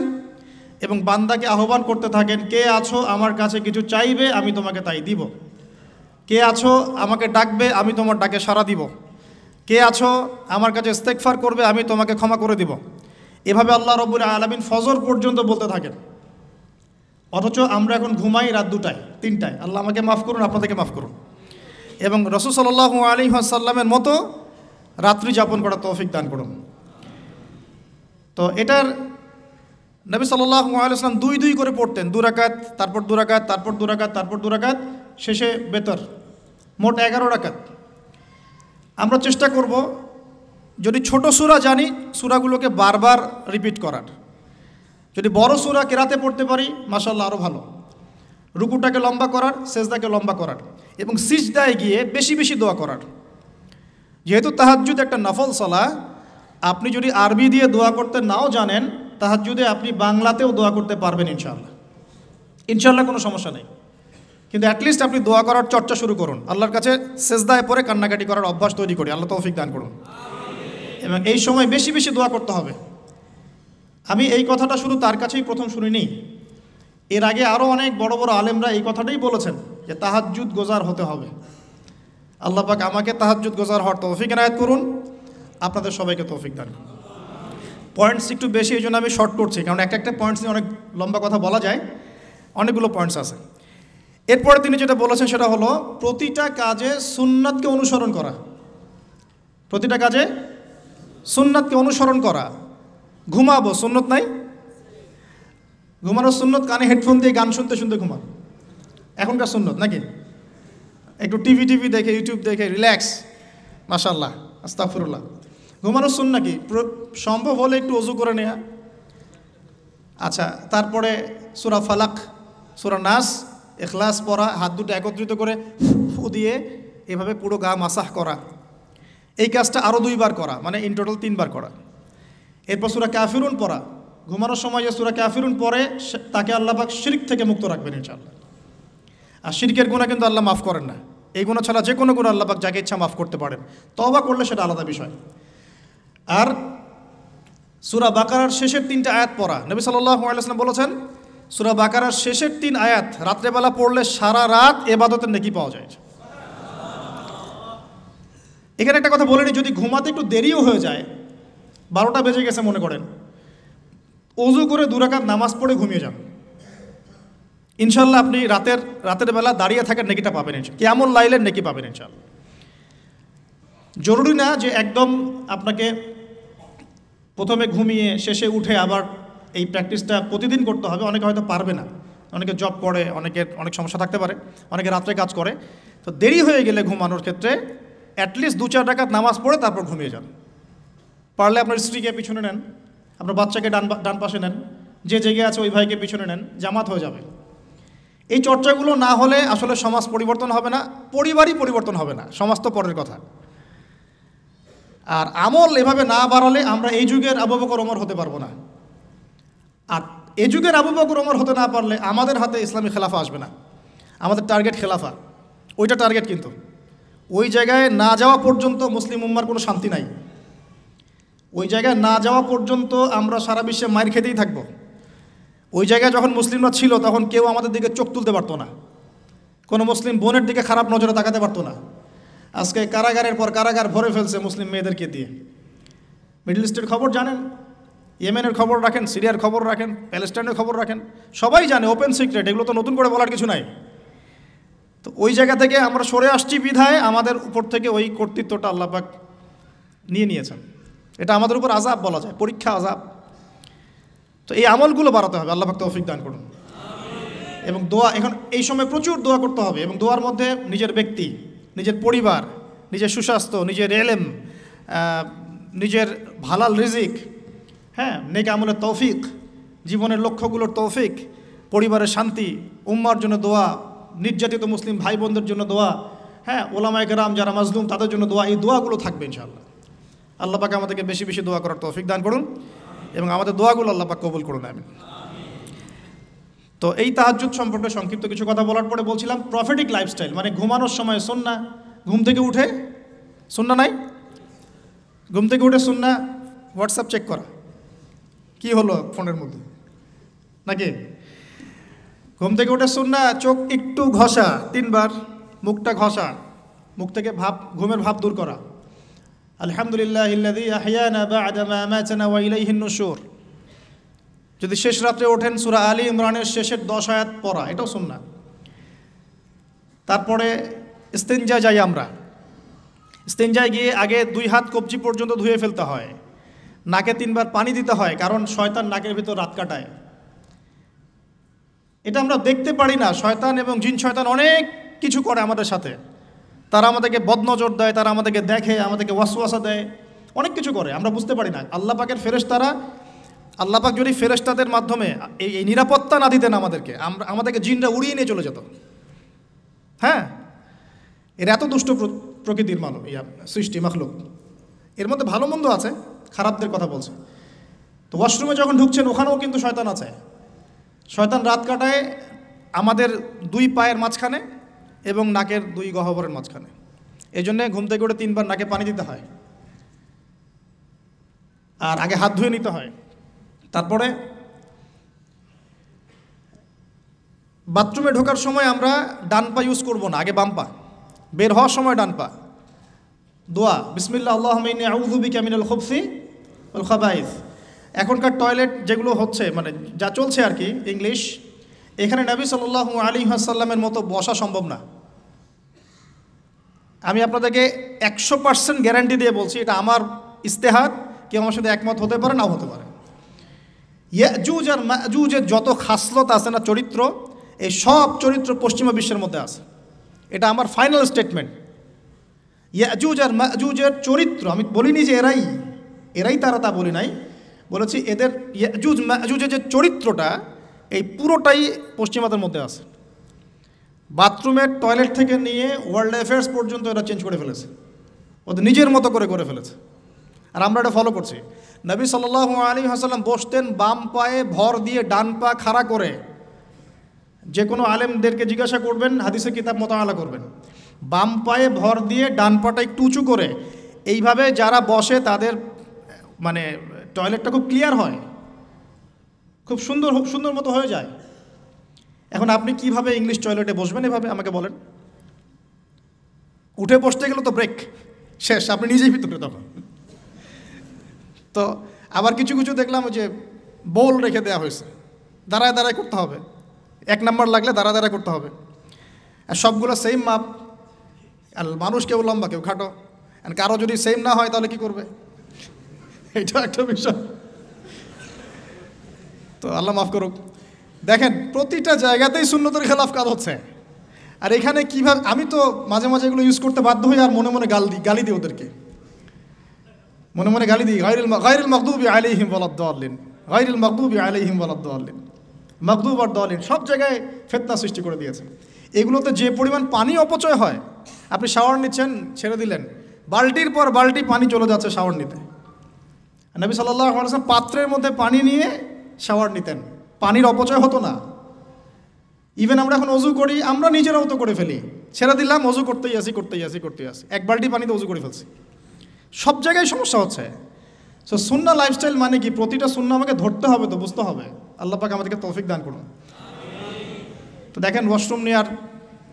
এবং বান্দাকে আহ্বান করতে থাকেন, কে আছো? আমার কাছে কিছু চাইবে, আমি তোমাকে তাই দিব। কে আছো? আমাকে ডাকবে, আমি তোমার ডাকে সাড়া দিব। কে আছো? আমার কাছে ইস্তেকফার করবে, আমি তোমাকে ক্ষমা করে দিব। এভাবে আল্লাহ রবুল আলমিন ফজর পর্যন্ত বলতে থাকেন। অথচ আমরা এখন ঘুমাই রাত দুটায়, তিনটায়। আল্লাহ আমাকে মাফ করুন, আপনাদেরকে মাফ করুন। এবং রসুল সাল্লাহ আলী সাল্লামের মতো রাত্রি যাপন করা তৌফিক দান করুন। তো এটার নবী সাল্লাহ আলাইসলাম দুই দুই করে পড়তেন দুরাকাত তারপর দুরাকাত তারপর দুরাকাত তারপর দুরাকাত শেষে বেতর, মোট এগারো রাকাত। আমরা চেষ্টা করব, যদি ছোট সুরা জানি, সুরাগুলোকে বারবার রিপিট করার। যদি বড় সুরা কেরাতে পড়তে পারি মাসাল্লাহ আরও ভালো। রুকুটাকে লম্বা করার, সেজদাকে লম্বা করার এবং সিজদায় গিয়ে বেশি বেশি দোয়া করার। যেহেতু তাহাজুদ একটা নফল সলা, আপনি যদি আরবি দিয়ে দোয়া করতে নাও জানেন তাহাজুদে আপনি বাংলাতেও দোয়া করতে পারবেন ইনশাল্লাহ ইনশাল্লাহ কোনো সমস্যা নেই। কিন্তু অ্যাটলিস্ট আপনি দোয়া করার চর্চা শুরু করুন। আল্লাহর কাছে সেজদায় পরে কান্নাকাটি করার অভ্যাস তৈরি করি। আল্লাহ তৌফিক দান করুন। এবং এই সময় বেশি বেশি দোয়া করতে হবে। আমি এই কথাটা শুধু তার কাছেই প্রথম শুনিনি। এর আগে আরও অনেক বড় বড় আলেমরা এই কথাটাই বলেছেন যে তাহাজুদ গোজার হতে হবে। আল্লাহ পাক আমাকে তাহাজুদ গোজার হওয়ার তৌফিক এনায়ত করুন। আপনাদের সবাইকে তৌফিক দান। পয়েন্টস একটু বেশি, এই জন্য আমি শর্ট করছি, কারণ একটা একটা পয়েন্টস নিয়ে অনেক লম্বা কথা বলা যায়। অনেকগুলো পয়েন্টস আছে। এরপরে তিনি যেটা বলেছেন সেটা হলো, প্রতিটা কাজে সুন্নাতকে অনুসরণ করা। প্রতিটা কাজে সুন্নাতকে অনুসরণ করা। ঘুমাবো, সুন্নত নাই? ঘুমানোর সুন্নত, কানে হেডফোন দিয়ে গান শুনতে শুনতে ঘুমাবো। এখনকার সুন্নত নাকি? একটু টিভি টিভি দেখে ইউটিউব দেখে রিল্যাক্স মাসাল্লাহ আস্তাফরুল্লাহ ঘুমানো শুন নাকি সম্ভব হলে একটু অজু করে নেয়া। আচ্ছা তারপরে সুরা ফালাক, সুরা নাস এখলাস পরা হাত দুটো একত্রিত করে ফু দিয়ে এভাবে পুরো গা মাসাহ করা। এই কাজটা আরও দুইবার করা মানে ইন টোটাল তিনবার করা। এরপর সুরা ক্যাফিরুন পড়া। ঘুমানোর সময় যে সুরা ক্যাফিরুন পরে তাকে আল্লাহবাক শিরিক থেকে মুক্ত রাখবেন ইনশাল্লাহ আর শিরিকের গুণা কিন্তু আল্লাহ মাফ করেন না। এই গুণা ছাড়া যে কোনো গুণ আল্লাহবাক যাকে ইচ্ছা মাফ করতে পারেন। তবা করলে সেটা আলাদা বিষয়। আর সুরা বাকারার শেষের তিনটা আয়াত পড়া। নবী সাল্লাম বলেছেন, সুরা বাকারার শেষের তিন আয়াত রাত্রেবেলা পড়লে সারা রাত এবাদতের নেকি পাওয়া যায়। এখানে একটা কথা বলে যদি ঘুমাতে একটু দেরিও হয়ে যায় বারোটা বেজে গেছে মনে করেন। অজু করে দুরাকাত নামাজ পড়ে ঘুমিয়ে যান। ইনশাল্লাহ আপনি রাতের রাতের বেলা দাঁড়িয়ে থাকার নেকিটা পাবেন কেমন লাইলের নেকি পাবেন ইনশাল্লাহ জরুরি না যে একদম আপনাকে প্রথমে ঘুমিয়ে শেষে উঠে আবার এই প্র্যাকটিসটা প্রতিদিন করতে হবে। অনেকে হয়তো পারবে না। অনেকে জব করে অনেকের অনেক সমস্যা থাকতে পারে। অনেকে রাত্রে কাজ করে। তো দেরি হয়ে গেলে ঘুমানোর ক্ষেত্রে অ্যাটলিস্ট দু চার টাকার নামাজ পড়ে তারপর ঘুমিয়ে যান। পারলে আপনার স্ত্রীকে পিছনে নেন, আপনার বাচ্চাকে ডান ডান পাশে নেন, যে জেগে আছে ওই ভাইকে পিছনে নেন, জামাত হয়ে যাবে। এই চর্চাগুলো না হলে আসলে সমাজ পরিবর্তন হবে না, পরিবারই পরিবর্তন হবে না, সমাজ তো পরের কথা। আর আমল এভাবে না বাড়ালে আমরা এই যুগের আবু বকর ওমর হতে পারব না। আর এই যুগের আবু বকর ওমর হতে না পারলে আমাদের হাতে ইসলামী খেলাফা আসবে না। আমাদের টার্গেট খেলাফা। ওইটা টার্গেট কিন্তু। ওই জায়গায় না যাওয়া পর্যন্ত মুসলিম উম্মার কোনো শান্তি নাই। ওই জায়গায় না যাওয়া পর্যন্ত আমরা সারা বিশ্বে মায়ের খেতেই থাকব। ওই জায়গায় যখন মুসলিমরা ছিল, তখন কেউ আমাদের দিকে চোখ তুলতে পারতো না। কোনো মুসলিম বোনের দিকে খারাপ নজরে তাকাতে পারতো না। আজকে কারাগারের পর কারাগার ভরে ফেলছে মুসলিম মেয়েদেরকে দিয়ে। মিডল ইস্টের খবর জানেন? ইয়েমেনের খবর রাখেন, সিরিয়ার খবর রাখেন, প্যালেস্টাইনের খবর রাখেন। সবাই জানে, ওপেন সিক্রেট, এগুলো তো নতুন করে বলার কিছু নাই। তো ওই জায়গা থেকে আমরা সরে আসছি বিধায় আমাদের উপর থেকে ওই কর্তৃত্বটা আল্লাপাক নিয়ে নিয়েছেন। এটা আমাদের উপর আজাব বলা যায়, পরীক্ষা আজাব তো এই আমলগুলো বাড়াতে হবে, আল্লাহ তৌফিক দান করুন। এবং দোয়া, এখন এই সময় প্রচুর দোয়া করতে হবে এবং দোয়ার মধ্যে নিজের ব্যক্তি, নিজের পরিবার, নিজের সুস্বাস্থ্য, নিজের এলেম নিজের ভালাল রিজিক হ্যাঁ নেক আমলের তৌফিক, জীবনের লক্ষ্যগুলোর তৌফিক, পরিবারের শান্তি, উম্মার জন্য দোয়া, নির্যাতিত মুসলিম ভাই বোনদের জন্য দোয়া হ্যাঁ ওলামায় কেরাম যারা মাজলুম তাদের জন্য দোয়া, এই দোয়াগুলো থাকবে ইনশাআল্লাহ। আল্লাহ পাকে আমাদেরকে বেশি বেশি দোয়া করার তৌফিক দান করুন এবং আমাদের দোয়াগুলো আল্লাহ পাক কবুল করুন আমি তো এই তাহাজ্জুদ সম্পর্কে সংক্ষিপ্ত কিছু কথা বলার পরে বলছিলাম প্রফিটিক লাইফস্টাইল মানে ঘুমানোর সময় সন্না ঘুম থেকে উঠে সন্না নাই? ঘুম থেকে উঠে সন্না হোয়াটসঅ্যাপ চেক করা। কি হলো ফোনের মধ্যে? নাকি? ঘুম থেকে উঠে সন্না চোখ একটু ঘষা, তিনবার, মুখটা ঘষা, মুখ থেকে ভাব, ঘুমের ভাব দূর করা। আলহামদুলিল্লাহ ইল্লাযী আহইয়ানা বা'দা মা আমাতানা ওয়া ইলাইহিন নুশুর। যদি শেষ রাত্রে ওঠেন সুরা আলী ইমরানের শেষের দশ আয়াত পড়া, এটাও সুন্নাহ। তারপরে ইস্তেঞ্জা যাই আমরা। ইস্তেঞ্জায় গিয়ে আগে দুই হাত কবজি পর্যন্ত ধুয়ে ফেলতে হয়। নাকে তিনবার পানি দিতে হয়, কারণ শয়তান নাকের ভিতর রাত কাটায়। এটা আমরা দেখতে পারি না, শয়তান এবং জিন শয়তান অনেক কিছু করে আমাদের সাথে। তারা আমাদেরকে বদনজর দেয়, তারা আমাদেরকে দেখে, আমাদেরকে ওয়াসওয়াসা দেয়, অনেক কিছু করে, আমরা বুঝতে পারি না। আল্লাহ পাকের ফেরেশতারা, আল্লাহ পাক যদি ফেরেশতাদের মাধ্যমে এই নিরাপত্তা না দিতেন আমাদেরকে, আমরা, আমাদেরকে জিনরা উড়িয়ে নিয়ে চলে যেত। হ্যাঁ? এর এত দুষ্ট প্র- প্রকৃতির মানব ইয়া, সৃষ্টি, মাখলুক। এর মধ্যে ভালো মন্দ আছে, খারাপদের কথা বলছে। তো ওয়াশরুমে যখন ঢুকছেন, ওখানেও কিন্তু শয়তান আছে। শয়তান রাত কাটায় আমাদের দুই পায়ের মাঝখানে এবং নাকের দুই গহ্বরের মাঝখানে। এই জন্যে ঘুম থেকে উঠে তিনবার নাকে পানি দিতে হয়। আর আগে হাত ধুয়ে নিতে হয়। তারপরে বাথরুমে ঢোকার সময় আমরা ডান পা ইউজ করব না, আগে বাম পা। বের হওয়ার সময় ডান পা। দোয়া বিসমিল্লা আল্লাহ আউজুবিকা মিনাল খুবসি খাবাইজ এখনকার টয়লেট যেগুলো হচ্ছে মানে যা চলছে আর কি ইংলিশ এখানে নবী সাল্লাহ আলী আসাল্লামের মতো বসা সম্ভব না। আমি আপনাদেরকে একশো পার্সেন্ট গ্যারান্টি দিয়ে বলছি, এটা আমার ইস্তেহার কেউ আমার সাথে একমত হতে পারে, নাও হতে পারে। ইয়াজুজ আর মাজুজের যত খাসলত আছে না চরিত্র, এই সব চরিত্র পশ্চিমা বিশ্বের মধ্যে আছে। এটা আমার ফাইনাল স্টেটমেন্ট। ইয়াজুজ আর মাজুজের চরিত্র, আমি বলিনি যে এরাই এরাই তারা তা বলি নাই। বলেছি এদের ইয়াজুজ, মাজুজের যে চরিত্রটা, এই পুরোটাই পশ্চিমাদের মধ্যে আছে। বাথরুমের টয়লেট থেকে নিয়ে ওয়ার্ল্ড অ্যাফেয়ার্স পর্যন্ত এরা চেঞ্জ করে ফেলেছে। ওদের নিজের মতো করে করে ফেলেছে। আর আমরা এটা ফলো করছি। নবী সাল্লাহ আলী হাসাল্লাম বসতেন বাম পায়ে ভর দিয়ে ডান পা খাড়া করে। যে কোনো আলেমদেরকে জিজ্ঞাসা করবেন, হাদিসে কিতাব মোতালা করবেন। বাম পায়ে ভর দিয়ে ডান পাটা একটু উঁচু করে। এইভাবে যারা বসে তাদের মানে টয়লেটটা খুব ক্লিয়ার হয়। খুব সুন্দর সুন্দর মতো হয়ে যায়। এখন আপনি কীভাবে ইংলিশ টয়লেটে বসবেন? এভাবে আমাকে বলেন। উঠে বসতে গেলে তো ব্রেক শেষ, আপনি নিজেই ভিতরে তখন। তো আবার কিছু কিছু দেখলাম যে বোল রেখে দেওয়া হয়েছে। দাঁড়ায় দাঁড়ায় করতে হবে। এক নাম্বার লাগলে দাঁড়া দাঁড়ায় করতে হবে। আর সবগুলো সেম মাপ। আর মানুষ কেউ লম্বা, কেউ খাটো। আর কারও যদি সেম না হয়, তাহলে কি করবে? এটা একটা বিষয়। তো আল্লাহ মাফ করুক। দেখেন, প্রতিটা জায়গাতেই শূন্যতের খেলাফ কাজ হচ্ছে। আর এখানে কীভাবে, আমি তো মাঝে মাঝে এগুলো ইউজ করতে বাধ্য হই আর মনে মনে গাল দিই, গালি দিই ওদেরকে। মনে মনে গালি দিই গাইরুল গাইরুল মকদুবি আলাইহিম ওয়ালাদ্দাল্লিন গাইরুল মকদুবি আলাইহিম ওয়ালাদ্দাল্লিন মকদুব আর দলিন সব জায়গায় ফেতনা সৃষ্টি করে দিয়েছে। এগুলোতে যে পরিমাণ পানি অপচয় হয়, আপনি শাওয়ার নিচ্ছেন, ছেড়ে দিলেন, বালতির পর বালতি পানি চলে যাচ্ছে শাওয়ার নিতে। নবী সাল্লাহ পাত্রের মধ্যে পানি নিয়ে শাওয়ার নিতেন। পানির অপচয় হতো না। ইভেন আমরা এখন অজু করি, আমরা নিজেরাও তো করে ফেলি। ছেড়ে দিলাম, অজু করতেই আসি করতেই আসি করতেই আসি এক বালটি পানিতে অজু করে ফেলছি। সব জায়গায় সমস্যা হচ্ছে। সো সুন্না লাইফস্টাইল মানে কি? প্রতিটা সুন্না আমাকে ধরতে হবে তো বুঝতে হবে। আল্লাহ পাক আমাদেরকে তৌফিক দান করুন। তো দেখেন ওয়াশরুম নিয়ে আর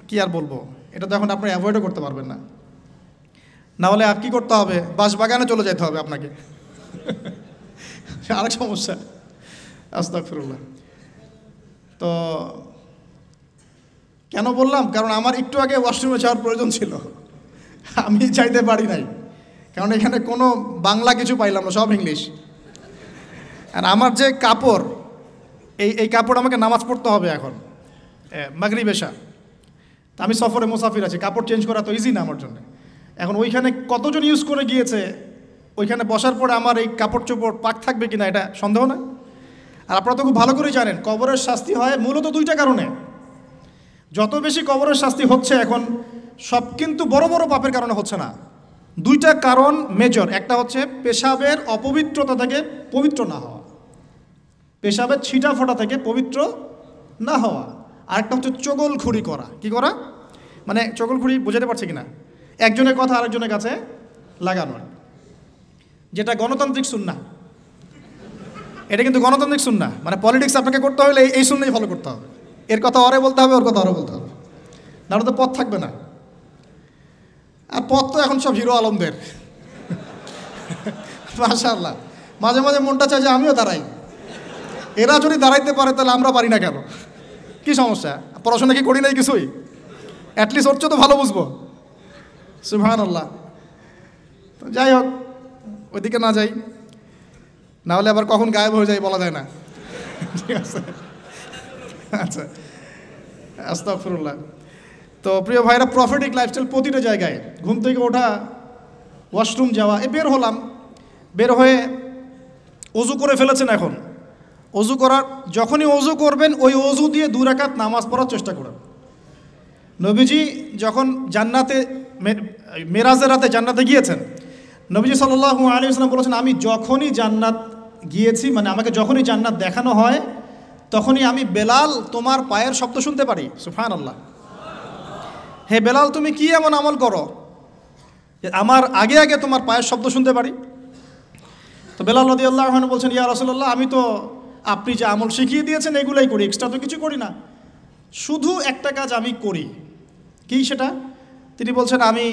কি আর বলব? এটা তো এখন আপনি অ্যাভয়েডও করতে পারবেন না। না হলে আর কি করতে হবে? বাগানে চলে যেতে হবে আপনাকে। আরেক সমস্যা। আস্তাকফিরুল্লাহ তো কেন বললাম? কারণ আমার একটু আগে ওয়াশরুমে যাওয়ার প্রয়োজন ছিল। আমি চাইতে পারি নাই। কারণ এখানে কোনো বাংলা কিছু পাইলাম না, সব ইংলিশ। আর আমার যে কাপড়, এই এই কাপড় আমাকে নামাজ পড়তে হবে এখন। মাগরি বেশা তা আমি সফরে মুসাফির আছি, কাপড় চেঞ্জ করা তো ইজি না আমার জন্য। এখন ওইখানে কতজন ইউজ করে গিয়েছে, ওইখানে বসার পরে আমার এই কাপড় চোপড় পাক থাকবে কিনা এটা সন্দেহ না আর আপনারা তো খুব ভালো করে জানেন, কবরের শাস্তি হয় মূলত দুইটা কারণে। যত বেশি কবরের শাস্তি হচ্ছে এখন, সব কিন্তু বড় বড় পাপের কারণে হচ্ছে না। দুইটা কারণ মেজর একটা হচ্ছে পেশাবের অপবিত্রতা থেকে পবিত্র না হওয়া। পেশাবের ছিটা ফোটা থেকে পবিত্র না হওয়া। আরেকটা হচ্ছে চগলখুড়ি করা। কি করা? মানে চগলখুড়ি বোঝাতে পারছে কিনা? একজনের কথা আরেকজনের কাছে লাগানো। যেটা গণতান্ত্রিক সুন্না এটা কিন্তু গণতান্ত্রিক সুন্না। মানে পলিটিক্স আপনাকে করতে হলে এই সুন্নাই ফলো করতে হবে। এর কথা অরে বলতে হবে, ওর কথা অরে বলতে হবে। নাহলে তো পথ থাকবে না। আর পথ তো এখন সব হিরো আলমদের। মাশাল্লাহ মাঝে মাঝে মনটা চায় যে আমিও দাঁড়াই। এরা যদি দাঁড়াইতে পারে তাহলে আমরা পারি না কেন? কি সমস্যা? পড়াশোনা কি করি নাই কিছুই? অ্যাটলিস্ট ওর তো ভালো বুঝব। সুহান আল্লাহ তো যাই হোক, ওইদিকে না যাই। না হলে আবার কখন গায়েব হয়ে যায় বলা যায় না। ঠিক আছে? আচ্ছা। আস্তাফরুল্লাহ তো প্রিয় ভাইরা প্রফিটিক লাইফস্টাইল প্রতিটা জায়গায়। ঘুম থেকে ওঠা ওয়াশরুম যাওয়া, এ বের হলাম। বের হয়ে অজু করে ফেলেছেন এখন। অজু করার, যখনই অজু করবেন, ওই অজু দিয়ে দু রাকাত নামাজ পড়ার চেষ্টা করেন। নবীজি যখন জান্নাতে মেরাজের রাতে জান্নাতে গিয়েছেন নবীজি সাল্লু আলী বলেছেন, আমি যখনই জান্নাত গিয়েছি মানে আমাকে যখনই জান্নাত দেখানো হয়, তখনই আমি বেলাল তোমার পায়ের শব্দ শুনতে পারি। সুফান আল্লাহ হে বেলাল, তুমি কি এমন আমল করো আমার আগে আগে তোমার পায়ের শব্দ শুনতে পারি? তো বেলাল নদী আল্লাহ বলছেন, ইয়া রসল্লাহ আমি তো, আপনি যে আমল শিখিয়ে দিয়েছেন, এগুলাই করি এক্সট্রা তো কিছু করি না। শুধু একটা কাজ আমি করি। কি সেটা? তিনি বলছেন, আমি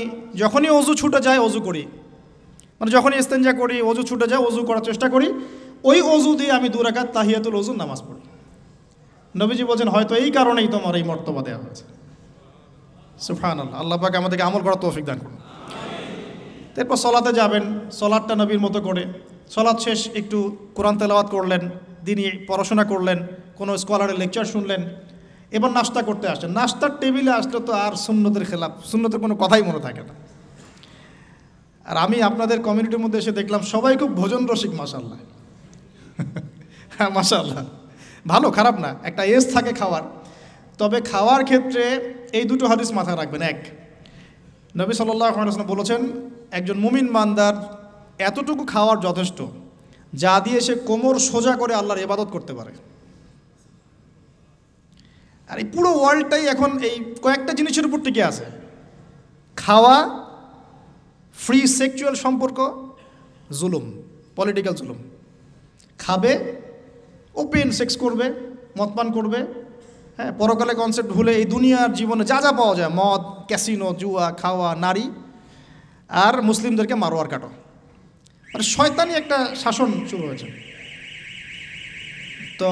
যখনই অজু ছুটে যায়, অজু করি। মানে যখনই ইস্তেঞ্জা করি, অজু ছুটে যায়, অজু করার চেষ্টা করি, ওই অজু দিয়ে আমি দু দুরাকাত তাহিয়াতুল অজু নামাজ পড়ি। নবীজি বলছেন, হয়তো এই কারণেই তোমার এই মর্তবা দেওয়া হয়েছে। সুফান আল্লাহ আল্লাহ পাকে আমাদেরকে আমল করার তৌফিক দান করুন। এরপর সলাতে যাবেন, সলাদটা নবীর মতো করে। সলাদ শেষ, একটু কোরআন তেলাওয়াত করলেন, দিনই পড়াশোনা করলেন, কোনো স্কলারের লেকচার শুনলেন, এবার নাস্তা করতে আসছেন নাস্তার টেবিলে আসলে তো আর সুন্নতের খেলাফ, সুন্নতের কোনো কথাই মনে থাকে না। আর আমি আপনাদের কমিউনিটির মধ্যে এসে দেখলাম সবাই খুব ভোজন রসিক মাসাল্লাহ হ্যাঁ মাসাল্লাহ ভালো, খারাপ না, একটা এজ থাকে খাওয়ার। তবে খাওয়ার ক্ষেত্রে এই দুটো হাদিস মাথায় রাখবেন। এক, নবী সাল্লাহ বলেছেন, একজন মুমিন মান্দার এতটুকু খাওয়ার যথেষ্ট, যা দিয়ে সে কোমর সোজা করে আল্লাহর ইবাদত করতে পারে। আর এই পুরো ওয়ার্ল্ডটাই এখন এই কয়েকটা জিনিসের উপর টিকে আছে। খাওয়া ফ্রি সেক্সুয়াল সম্পর্ক, জুলুম পলিটিক্যাল জুলুম। খাবে ওপেন সেক্স করবে, মদপান করবে হ্যাঁ পরকালে কনসেপ্ট ভুলে এই দুনিয়ার জীবনে যা যা পাওয়া যায়, মদ ক্যাসিনো জুয়া, খাওয়া, নারী আর মুসলিমদেরকে মারোয়ার কাটো। মানে শয়তানি একটা শাসন শুরু হয়েছে। তো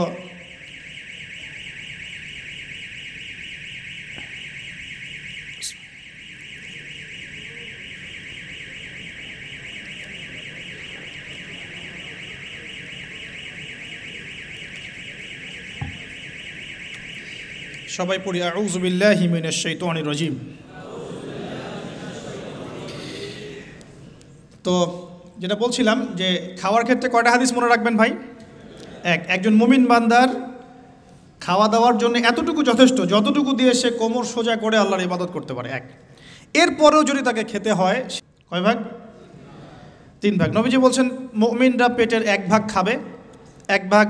সবাই পড়ি আউজুবিল্লাহি মিনাশ শাইতানির রাজিম। তো যেটা বলছিলাম যে খাওয়ার ক্ষেত্রে কয়টা হাদিস মনে রাখবেন ভাই? এক, একজন মুমিন বান্দার খাওয়া দাওয়ার জন্য এতটুকু যথেষ্ট যতটুকু দিয়ে সে কোমর সোজা করে আল্লাহর ইবাদত করতে পারে। এক, এরপরেও যদি তাকে খেতে হয়, কয় ভাগ? তিন ভাগ। নবীজি বলছেন, মুমিনরা পেটের এক ভাগ খাবে, এক ভাগ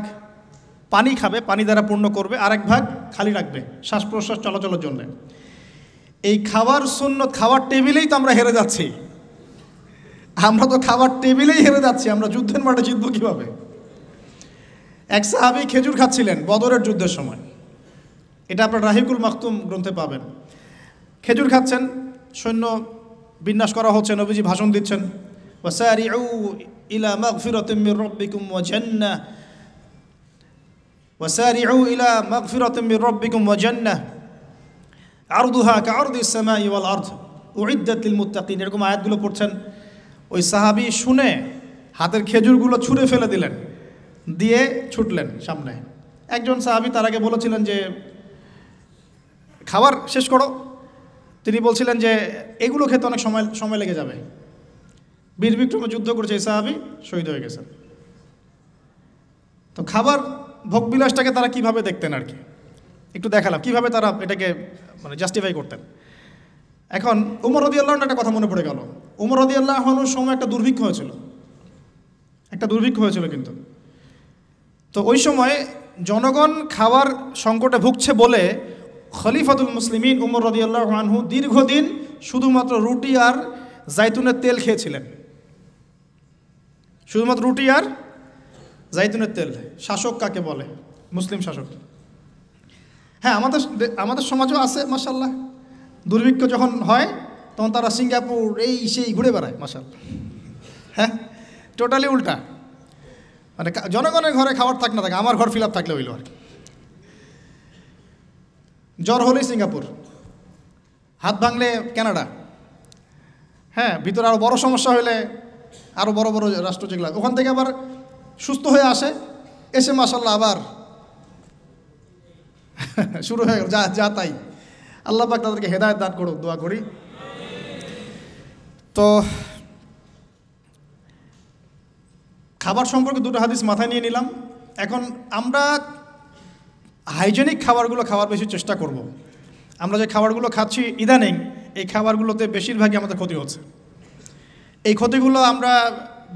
পানি খাবে, পানি দ্বারা পূর্ণ করবে আর এক ভাগ খালি রাখবে শ্বাস প্রশ্বাস চলাচলের জন্য। এই খাবার শূন্য খাওয়ার টেবিলেই তো আমরা হেরে যাচ্ছি। আমরা তো খাবার টেবিলেই হেরে যাচ্ছি, আমরা যুদ্ধের মাঠে জিতবো কীভাবে? এক সাহাবি খেজুর খাচ্ছিলেন বদরের যুদ্ধের সময়। এটা আপনার রাহিকুল মাকতুম গ্রন্থে পাবেন। খেজুর খাচ্ছেন, সৈন্য বিন্যাস করা হচ্ছে, নবীজি ভাষণ দিচ্ছেন। ওয়াসারিউ ইলা মাগফিরাতিম মির রাব্বিকুম ওয়া মাগফিরাতিম মির রাব্বিকুম ওয়া জান্নাহ আরদুহা কাআরদিস সামাই ওয়াল আরদ উইদ্দাত মুত্তাকিন এরকম আয়াতগুলো পড়ছেন। ওই সাহাবি শুনে হাতের খেজুরগুলো ছুঁড়ে ফেলে দিলেন। দিয়ে ছুটলেন সামনে। একজন সাহাবি তার আগে বলেছিলেন যে, খাবার শেষ করো। তিনি বলছিলেন যে, এগুলো খেতে অনেক সময় সময় লেগে যাবে। বীর বিক্রমে যুদ্ধ করেছে এই সাহাবি, শহীদ হয়ে গেছেন। তো খাবার ভোগবিলাসটাকে তারা কীভাবে দেখতেন আর কি? একটু দেখালাম, কীভাবে তারা এটাকে মানে জাস্টিফাই করতেন? এখন উমর রদি আল্লাহর একটা কথা মনে পড়ে গেল। উমর রদি আল্লাহনুর সময় একটা দুর্ভিক্ষ হয়েছিল। একটা দুর্ভিক্ষ হয়েছিল কিন্তু। তো ওই সময় জনগণ খাওয়ার সংকটে ভুগছে বলে খলিফাতুল মুসলিমিন উমর রদি আল্লাহ আনহু দীর্ঘদিন শুধুমাত্র রুটি আর জাইতুনের তেল খেয়েছিলেন। শুধুমাত্র রুটি আর জাইতুনের তেল, শাসক কাকে বলে? মুসলিম শাসক। হ্যাঁ আমাদের আমাদের সমাজও আছে মাসাল্লাহ দুর্ভিক্ষ যখন হয়, তখন তারা সিঙ্গাপুর এই সেই ঘুরে বেড়ায় মাসাল হ্যাঁ টোটালি উল্টা। মানে জনগণের ঘরে খাবার থাক না থাকে, আমার ঘর ফিল আপ থাকলে হইল আর কি। জ্বর হলেই সিঙ্গাপুর। হাত ভাঙলে কানাডা। হ্যাঁ ভিতরে আরও বড় সমস্যা হলে আরও বড় বড় রাষ্ট্র যেগুলো ওখান থেকে আবার সুস্থ হয়ে আসে। এসে মাসাল্লাহ আবার শুরু হয়ে গেল। যা যা তাই। আল্লাহ পাক তাদেরকে হেদায়ত দান করুক, দোয়া করি। তো খাবার সম্পর্কে দুটো হাদিস মাথায় নিয়ে নিলাম। এখন আমরা হাইজেনিক খাবারগুলো খাওয়ার বেশি চেষ্টা করব। আমরা যে খাবারগুলো খাচ্ছি ইদানিং, এই খাবারগুলোতে বেশিরভাগই আমাদের ক্ষতি হচ্ছে। এই ক্ষতিগুলো আমরা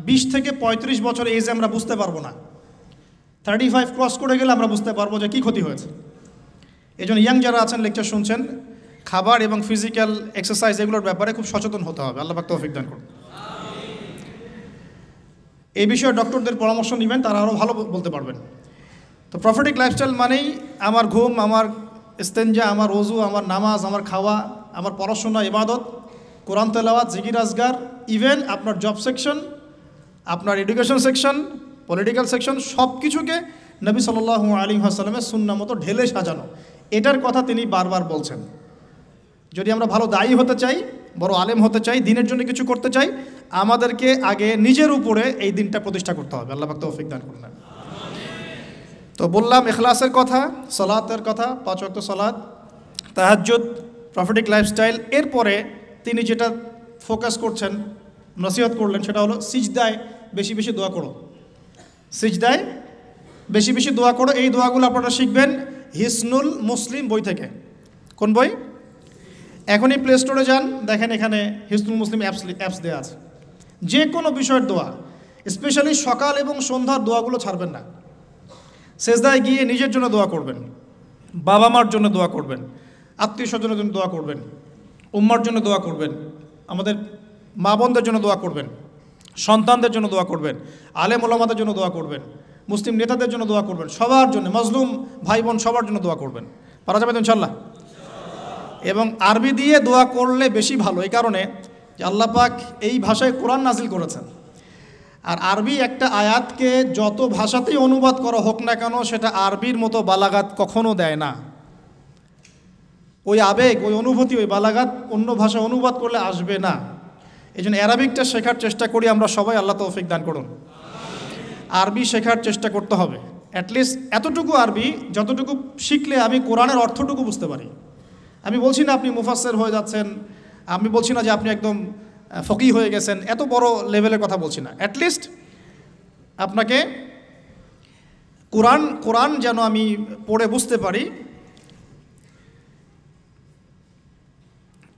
বিশ থেকে ৩৫ বছর এজে আমরা বুঝতে পারব না। থার্টি ফাইভ ক্রস করে গেলে আমরা বুঝতে পারব যে কী ক্ষতি হয়েছে। এই জন্য ইয়াং যারা আছেন লেকচার শুনছেন, খাবার এবং ফিজিক্যাল এক্সারসাইজ এগুলোর ব্যাপারে খুব সচেতন হতে হবে। আল্লাহ তৌফিক দান করুন। এই বিষয়ে ডক্টরদের পরামর্শ নেবেন, তারা আরও ভালো বলতে পারবেন। তো প্রফিটিক লাইফস্টাইল মানেই আমার ঘুম, আমার ইস্তেঞ্জা, আমার ওজু আমার নামাজ, আমার খাওয়া, আমার পড়াশোনা, ইবাদত, কোরআন তেলাওয়াত জিগির আজগার ইভেন আপনার জব সেকশন আপনার এডুকেশন সেকশন পলিটিক্যাল সেকশন সব কিছুকে নবী সাল আলী হাসালামের সুন্না মতো ঢেলে সাজানো। এটার কথা তিনি বারবার বলছেন। যদি আমরা ভালো দায়ী হতে চাই, বড় আলেম হতে চাই, দিনের জন্য কিছু করতে চাই, আমাদেরকে আগে নিজের উপরে এই দিনটা প্রতিষ্ঠা করতে হবে। আল্লাহ পাক তৌফিক দান করুন। তো বললাম, এখলাসের কথা, সলাতের কথা, পাঁচ অক্ত সলাদ তাহাজুদ প্রফিটিক লাইফস্টাইল এরপরে তিনি যেটা ফোকাস করছেন, নসিহত করলেন, সেটা হলো সিজদায় বেশি বেশি দোয়া করো। সিজদায় বেশি বেশি দোয়া করো। এই দোয়াগুলো আপনারা শিখবেন হিসনুল মুসলিম বই থেকে। কোন বই? এখনই প্লে স্টোরে যান। দেখেন এখানে হিসনুল মুসলিম অ্যাপস অ্যাপস দেওয়া আছে। যে কোনো বিষয়ের দোয়া স্পেশালি সকাল এবং সন্ধ্যার দোয়াগুলো ছাড়বেন না। সেজদায় গিয়ে নিজের জন্য দোয়া করবেন। বাবা মার জন্য দোয়া করবেন। আত্মীয় স্বজনের জন্য দোয়া করবেন। উম্মার জন্য দোয়া করবেন। আমাদের মা বোনদের জন্য দোয়া করবেন। সন্তানদের জন্য দোয়া করবেন, আলেম ওলামাদের জন্য দোয়া করবেন, মুসলিম নেতাদের জন্য দোয়া করবেন, সবার জন্য, মজলুম ভাই বোন সবার জন্য দোয়া করবেন। পারা যাবে ইনশাল্লাহ এবং আরবি দিয়ে দোয়া করলে বেশি ভালো, এই কারণে যে আল্লাহ পাক এই ভাষায় কোরআন নাজিল করেছেন। আর আরবি একটা আয়াতকে যত ভাষাতেই অনুবাদ করা হোক না কেন, সেটা আরবির মতো বালাগাত কখনো দেয় না। ওই আবেগ, ওই অনুভূতি, ওই বালাগাত অন্য ভাষা অনুবাদ করলে আসবে না। এই জন্য অ্যারাবিকটা শেখার চেষ্টা করি, আমরা সবাই আল্লাহ তৌফিক দান করুন। আরবি শেখার চেষ্টা করতে হবে। অ্যাটলিস্ট এতটুকু আরবি, যতটুকু শিখলে আমি কোরআনের অর্থটুকু বুঝতে পারি। আমি বলছি না আপনি মুফাসের হয়ে যাচ্ছেন, আমি বলছি না যে আপনি একদম ফকি হয়ে গেছেন, এত বড় লেভেলের কথা বলছি না। অ্যাটলিস্ট আপনাকে কোরআন কোরআন যেন আমি পড়ে বুঝতে পারি।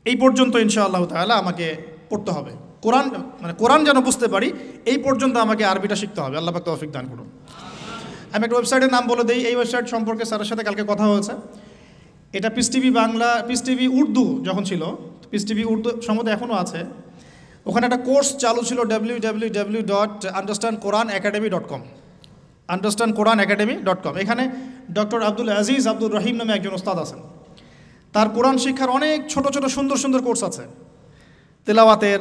এই পর্যন্ত ইনশাআল্লাহ তাহলে আমাকে পড়তে হবে। কোরআন মানে কোরআন যেন বুঝতে পারি, এই পর্যন্ত আমাকে আরবিটা শিখতে হবে। আল্লাহ তৌফিক দান করুন। আমি একটা ওয়েবসাইটের নাম বলে দিই। এই ওয়েবসাইট সম্পর্কে স্যারের সাথে কালকে কথা হয়েছে। এটা peace TV Bangla peace TV Urdu যখন ছিল পিস টিভি উর্দু সম্ভবত এখনও আছে। ওখানে একটা কোর্স চালু ছিল W W W dot understand Quran academy dot com understand Quran academy dot com এখানে ডক্টর আব্দুল আজিজ আব্দুল রহিম নামে একজন ওস্তাদ আছেন। তার কোরআন শিক্ষার অনেক ছোট ছোট, সুন্দর সুন্দর কোর্স আছে। তেলাওয়াতের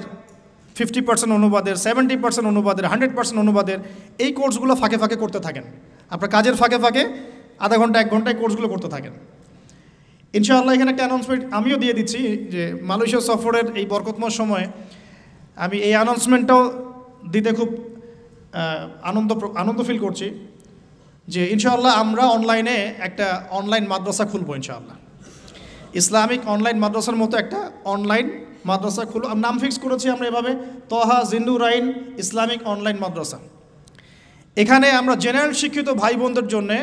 ফিফটি পার্সেন্ট অনুবাদের সেভেন্টি পার্সেন্ট অনুবাদের হান্ড্রেড পার্সেন্ট অনুবাদের এই কোর্সগুলো ফাঁকে ফাঁকে করতে থাকেন। আপনার কাজের ফাঁকে ফাঁকে আধা ঘণ্টা, এক ঘন্টায় কোর্সগুলো করতে থাকেন। ইনশাআল্লাহ এখানে একটা অ্যানাউন্সমেন্ট আমিও দিয়ে দিচ্ছি যে মালয়েশিয়া সফরের এই বরকতময় সময়ে আমি এই অ্যানাউন্সমেন্টটাও দিতে খুব আনন্দ আনন্দ ফিল করছি যে ইনশাআল্লাহ আমরা অনলাইনে একটা অনলাইন মাদ্রাসা খুলবো ইনশাআল্লাহ। ইসলামিক অনলাইন মাদ্রাসার মতো একটা অনলাইন মাদ্রাসা খুলো। নাম ফিক্স করেছি আমরা এভাবে। তহা জিন্নুরাইন ইসলামিক অনলাইন মাদ্রাসা। এখানে আমরা জেনারেল শিক্ষিত ভাই বোনদের জন্যে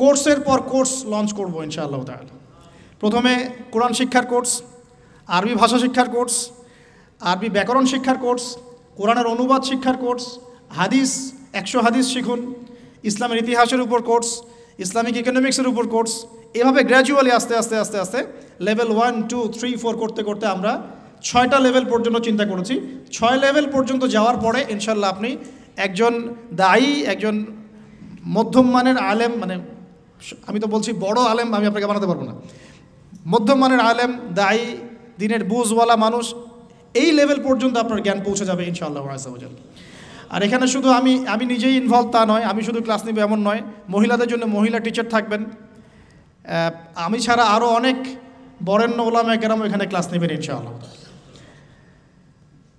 কোর্সের পর কোর্স লঞ্চ করব, ইনশাআল্লাহ তাহলে প্রথমে কোরআন শিক্ষার কোর্স আরবি ভাষা শিক্ষার কোর্স আরবি ব্যাকরণ শিক্ষার কোর্স কোরআনের অনুবাদ শিক্ষার কোর্স হাদিস, একশো হাদিস শিখুন, ইসলামের ইতিহাসের উপর কোর্স ইসলামিক ইকোনমিক্সের উপর কোর্স এভাবে গ্র্যাজুয়ালি আস্তে আস্তে আস্তে আস্তে level one two three four করতে করতে আমরা ছয়টা লেভেল পর্যন্ত চিন্তা করেছি। ছয় লেভেল পর্যন্ত যাওয়ার পরে ইনশাল্লাহ আপনি একজন দায়ী, একজন মধ্যম মানের আলেম মানে আমি তো বলছি বড় আলেম, আমি আপনাকে বানাতে পারব না। মধ্যম মানের আলেম, দায়ী, দিনের বুঝওয়ালা মানুষ, এই লেভেল পর্যন্ত আপনার জ্ঞান পৌঁছে যাবে ইনশাআল্লাহ আজাল। আর এখানে শুধু আমি আমি নিজেই ইনভলভ তা নয়, আমি শুধু ক্লাস নিব এমন নয়, মহিলাদের জন্য মহিলা টিচার থাকবেন। আমি ছাড়া আরও অনেক বরেণ্য ওলামা কেরাম এখানে ক্লাস নেবেন ইনশাআল্লাহ।